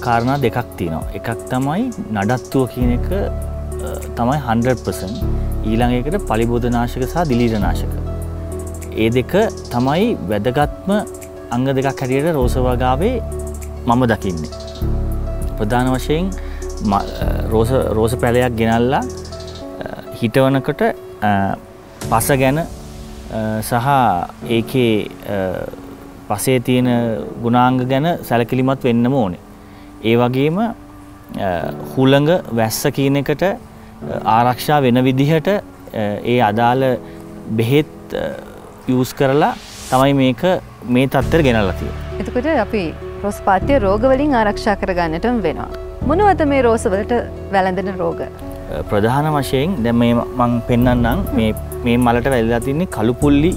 කාරණා දෙකක් තියෙනවා. එකක් තමයි නඩත්තුව කියන එක තමයි 100% ඊළඟ එකට පලිබෝධනාශක සහ දිලීරනාශක. ඒ දෙක තමයි වැදගත්ම අංග දෙකක් හැටියට රෝසවගාවේ මම දකින්නේ. ප්‍රධාන වශයෙන් රෝස පැලයක් ගෙනල්ලා හිටවනකට පස ගැන සහ ඒකේ පසේ තියෙන ගුණාංග ගැන සැලකිලිමත් වෙන්නම ඕනේ. ඒ වගේම හුළඟ වැස්ස කියන එකට ආරක්ෂා වෙන විදිහට ඒ අදාළ බෙහෙත් යස් කරලා තමයි මේක මේ තත්තර ගෙනල්ලතිය. එතකොට අපි රෝස්පාත්‍යය රෝගවලින් ආරක්ෂා කරගන්නටම වෙනවා. මොනවද මේ රෝසවලට වැළඳෙන රෝග. ප්‍රධාන වශයෙන් දැ මේ මං පෙන්න්නම් මේ මලට වැල්ලා තින්නේ කළුපුල්ලි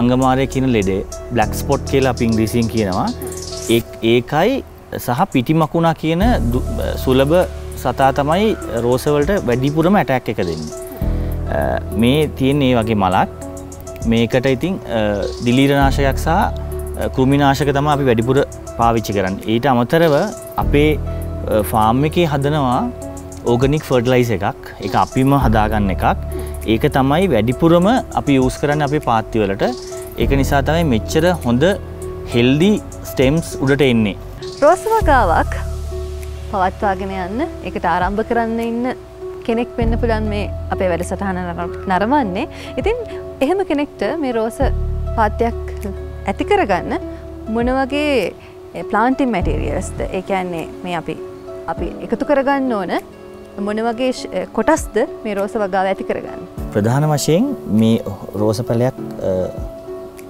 අංගමාරය කියන ලෙඩේ බ්ලක් ස්පොට් කියලා අපි ඉංග්‍රීසියෙන් කියනවා ඒකයි සහ පිටි මකුණා කියන සුලභ සතා තමයි රෝසවලට වැඩිපුරම ඇටැක් එක දෙන්න. මේ තියෙන් ඒ වගේ මලක් මේකට ඉතින් දිලීරනාශයක් සහ කෘමිනාශක තම අපි වැඩිපුර පාවිච්චි කරන්න. ඊට අමතරව අපේ ෆාර්ම් එකේ හදනවා ඕගනික් ෆර්ඩලයිස් එකක් එක අපිම හදාගන්න එකක් ඒක තමයි වැඩිපුරම අපි යස් කරන්න අපේ පාත්තිවලට. ඒක නිසා තමයි මෙච්චර හොඳ හෙල්දි ස්ටෙම්ස් උඩට එන්නේ. රෝසවගාවක් පවත්වාගෙන යන්න එකට ආරම්භ කරන්න ඉන්න කෙනෙක් වෙන්න පුළන් මේ අපේ වැඩ සටහන නරවන්නේ ඉතින් එහෙම කෙනෙක්ට මේ රෝස පාත්‍යයක් ඇති කරගන්න මොන වගේ ප්ලාන්ටිම් මැටේරියස්ද ඒකන්නේ මේ අපි අපි එකතු කරගන්න ඕන මොන වගේ කොටස්ද මේ රෝස වගාව ඇති කරගන්න. ප්‍රධාන වශයෙන් මේ රෝස පැලයක්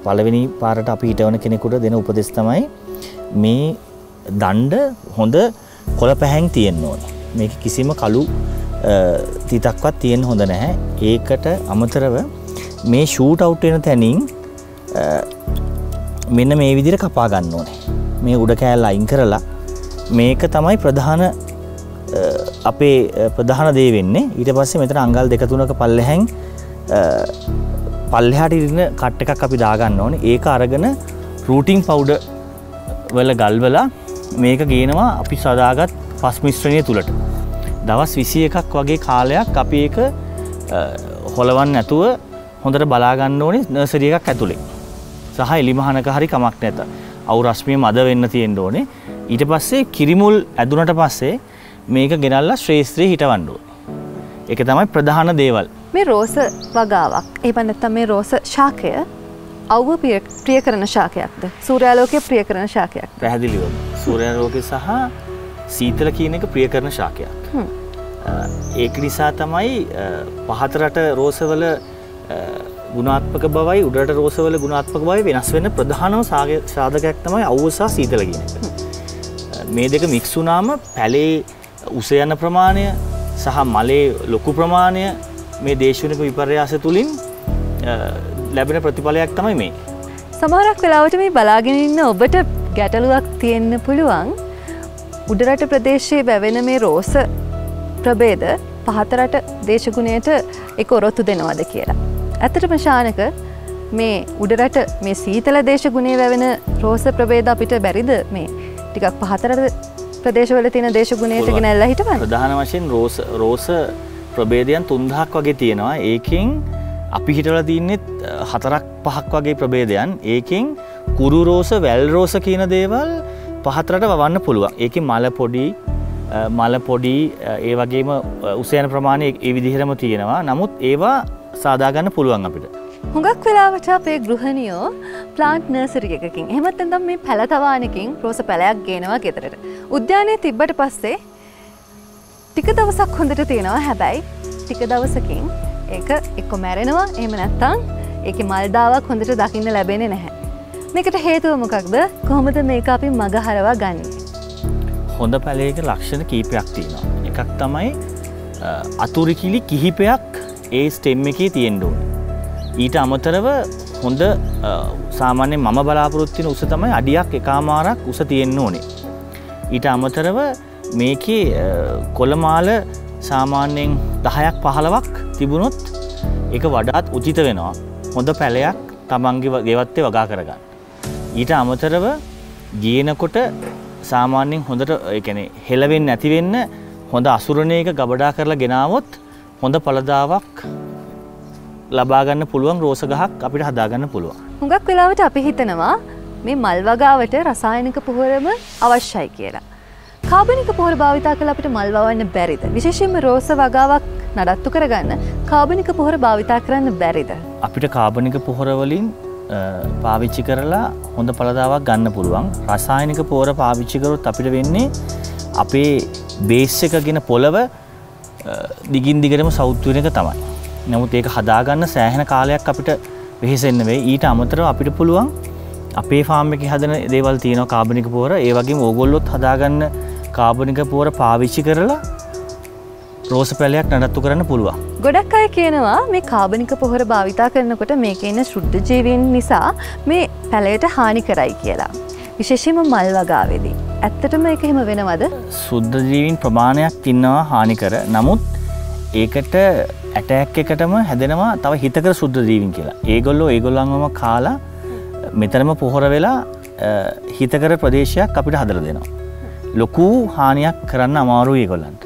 පළවෙනි පාරට අපි හිටවන කෙනෙකුට දෙන උපදෙස් තමයි මේ දණ්ඩ හොඳ කොළ පැහැන් තියෙන්න ඕන. මේක කිසිම කලු තිතක්වත් තියෙන හොඳ නැහැ. ඒකට අමතරව මේ ෂූට අවට්ටෙන තැනින් මෙන්න මේ විදිර කපා ගන්න ඕනේ. මේ උඩ කෑල්ල අයින් කරලා මේක තමයි ප්‍රධාන අපේ ප්‍රධාන දේ වෙන්නේ. ඊට පස්සේ මෙතන අංගල් දෙක තුනක පල්ලෙහැන් පල්ලෙහාට ඉරන කට්ට එකක් අපි දාගන්න ඕන. ඒක අරගෙන රූටිං පවුඩ වල ගල්වලා මේක ගේනවා අපි සදාගත් පස් මිස්ත්‍රණය තුළට දවස් විසි එකක් වගේ කාලයක් අපි ඒක හොලවන් ඇතුව හොඳට බලාගන්න ඕනේ නර්සරිය එකක් ඇතුළේ සහ එලිමහනක හරි කමක් නැත. අවු රශ්මිය මද වෙන්න තියෙන්ට ඕනේ. ඊට පස්සේ කිරිමුල් ඇදුනට පස්සේ මේක ගෙනල්ලා ශ්‍රේස්ත්‍රී හිටවන්ඩුව. එක තමයි ප්‍රධාන දේවල්. මේ රෝස වගාවක් ඒ පනත්තම් මේ රෝස ශාකය අව්ව ප්‍රිය කරන ශාකයක්ද සූරයාලෝකය ප්‍රිය කරන ශාකයක් පැහැදිලිව සූරයාලෝක සහ සීතල කියන එක ප්‍රිය කරන ශාකයක්. ඒක නිසා තමයි පහතරට රෝසවල ගුණාත්මක බවයි උඩට රෝසවල ගුණාත්මක බව වෙනස් වෙන ප්‍රධානව සාධකයක් තමයි අවසා සීතලගෙන එක. මේ දෙක මික්සුනාම පැලේ උසයන්න ප්‍රමාණය සහ මලේ ලොකු ප්‍රමාණය මේ දේශවනික විපර්යාස තුළින් ලැබෙන ප්‍රතිඵලයක් තමයි මේ. සමහරක් වෙලාවට මේ බලාගෙන ඉන්න ඔබට ගැටලුවක් තියෙන්න පුළුවන් උඩරට ප්‍රදේශයේ වැවෙන මේ රෝස ප්‍රබේද පහතරට දේශගුණයට එක ඔරොත්තු දෙනවද කියලා. ඇත්තටම ශානක මේ උඩරට මේ සීතල දේශගුණේ වැවෙන රෝස ප්‍රබේද අපිට බැරිද මේ ටිකක් පහතරට ප්‍රදේශවල තියෙන දේශගුණයට ගෙන ඇල්ල හිටවන්න. ප්‍රධාන වශයෙන් රෝස රෝස ප්‍රබේදයන් තුන්දහක් වගේ තියෙනවා. ඒකින් අපි හිටල තින්නෙත් හතරක් පහක් වගේ ප්‍රබේදයන් ඒකින් කුරු රෝස වැල් රෝස කියන දේවල් පහතරට වන්න පුළුවන්. ඒක මල පොඩි මල පොඩි ඒ වගේම උසයන ප්‍රමාණය ඒ විදිහරම තියෙනවා. නමුත් ඒවා සාදාගන්න පුළුවන් අපිට. හුඟක් වෙලාවට අපේ ගෘහණියෝ ප්ලාන්ට් නර්සරි එකකින් එහෙමත් නැත්නම් මේ පැලතවානකින් රෝස පැලයක් ගේනවා ගෙදරට. උද්‍යානයේ තිබ්බට පස්සේ ටික දවසක් හොඳට තියෙනවා හැබැයි ටික දවසකින් ඒක එක්ක මැරෙනවා එහෙම නැත්තම් ඒක මල්දාවක් හොඳට දකින්න ලැබෙන්නේ නැහැ. මේකට හේතුව මොකක්ද කොහොමද මේක අපි මගහරවා ගන්නේ. හොඳ පැලේක ලක්ෂණ කීපයක් තියෙනවා. එකක් තමයි අතුරිකිලි කිහිපයක් ඒ ස්ටෙම් එකේ තියෙන්ඩුවන්. ඊට අමතරව හොඳ සාමාන්‍ය මම බලාපොරොත්තින උස තමයි අඩියක් එකමාරක් උස තියෙන්න්න ඕනේ. ඊට අමතරව මේකේ කොළමාල සාමාන්‍යයෙන් දහයක් පහලවක් තිබුණොත් එක වඩාත් උචිත වෙනවා හොඳ පැලයක් තමන්ගේ ගෙවත්තේ වගා කරගන්න. ඊට අමතරව ගේනකොට සාමාන්‍යෙන් හොඳට එකන හෙලවෙන් නැතිවෙන්න හොඳ අසුරණයක ගබඩා කරලා ගෙනාවොත් හොඳ පලදාවක් ලබාගන්න පුළුවන් රෝසගහක් අපිට හදාගන්න පුළුවන්. හුඟක් වෙලාවට අපි හිතනවා මේ මල් වගාවට රසායනික පොහොරම අවශ්‍යයි කියලා. කාබනික පොහොර භාවිතා කළ අපිට මල් වවන්න බැරිද. විශේෂයෙන්ම රෝස වගාවක් නඩත්තු කරගන්න කාබනික පොහොර භාවිතා කරන්න බැරිද. අපිට කාබනික පොහොරවලින් පාවිච්චි කරලා හොඳ පලදාවක් ගන්න පුළුවන් රසායනික පෝර පාවිච්චිකරොත් අපිට වෙන්නේ අපේ බේස් එක ගෙන පොළව දිගින් දිගටම සෞත්තුවන එක තමයි. නමුත් ඒක හදාගන්න සෑහෙන කාලයක් අපිට වෙහෙසෙන්න වේ ඊට අමතරව අපිට පුළුවන් අපේ ෆාර්ම එක හදන දේවල් තියෙන කාබනික පෝර ඒ වගේ ඕගොල්ලොත් හදාගන්න කාබනික පෝර පාවිච්චි කරලා රෝස පැලයක් නඩත්තු කරන්න පුළුවන්. ගොඩක් අය කියනවා මේ කාබනික පොහොර භාවිතා කරනකොට මේක ඉන්න ශුද්ධ ජීවීන් නිසා මේ පැලයට හානි කරයි කියලා. විශේෂම මල් වගාවේදී. ඇත්තටම එක එහෙම වෙනවද? සුද්ධ ජීවීන් ප්‍රමාණයක් ඉන්නවා හානි කර. නමුත් ඒකට ඇටැක් එකටම හැදෙනවා තව හිතකර සුද්ධ ජීවින් කියලා. ඒගොල්ලෝ ඒගොල්ලන්වම කාලා මෙතනම පොහොර වෙලා හිතකර ප්‍රදේශයක් අපිට හදර දෙනවා. ලොකු හානියක් කරන්න අමාරු ඒගොල්ලන්ට.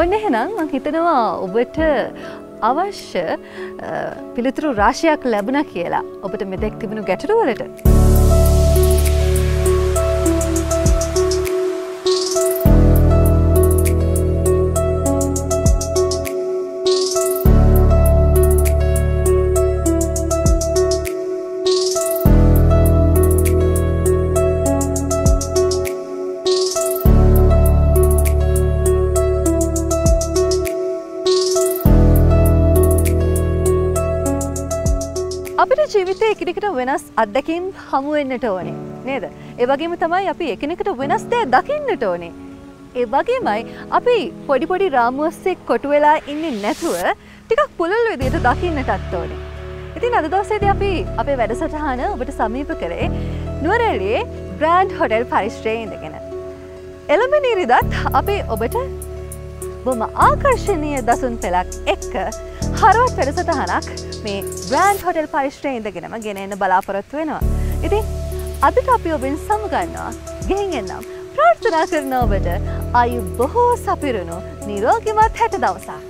ඔන්න එහෙනම් මං හිතනවා ඔබට අවශ්‍ය පිළිතුරු රාශයක් ලැබුණ කියලා ඔබට මෙතෙක් තිබුණු ගැටරුවලට. ජීවිතය එකනෙකට වෙනස් අත්දැකීම් හමුවෙන්නට ඕනේ නේද. ඒවගේම තමයි අපි එකනෙකට වෙනස් දෑ දකින්නට ඕනේ. ඒ වගේමයි අපි පොඩිපොඩි රාමුවස්සේ කොටු වෙලා ඉන්න නැතුව ටිකක් පුළල් විදියට දකින්නටත් ඕනේ. ඉතින් අද දවසේද අපි අපේ වැඩසටහන ඔබට සමීප කරේ නුවරැලියේ ග්‍රෑන්ඩ් හොඩෙල් පරිශ්‍රය ඉඳගෙන. එළඹ නිරිදත් අපි ඔබට බොම ආකර්ශණය දසුන් පෙලක් එක්ක හරවත් වැඩසටහනක් මේ ග්‍රෑන්් හොටල් පරිශ්‍රය ඉඳගෙනම ගෙනන්න බලාපොරොත්තු වෙනවා. ඉතින් අදට අපි ඔබෙන් සමගන්නවා ගෙහින් එන්නම් ප්‍රාර්ථනා කරන ඔබට අයු බොහෝ සපිරුණු නිරෝගිමත් හැට දවසක්.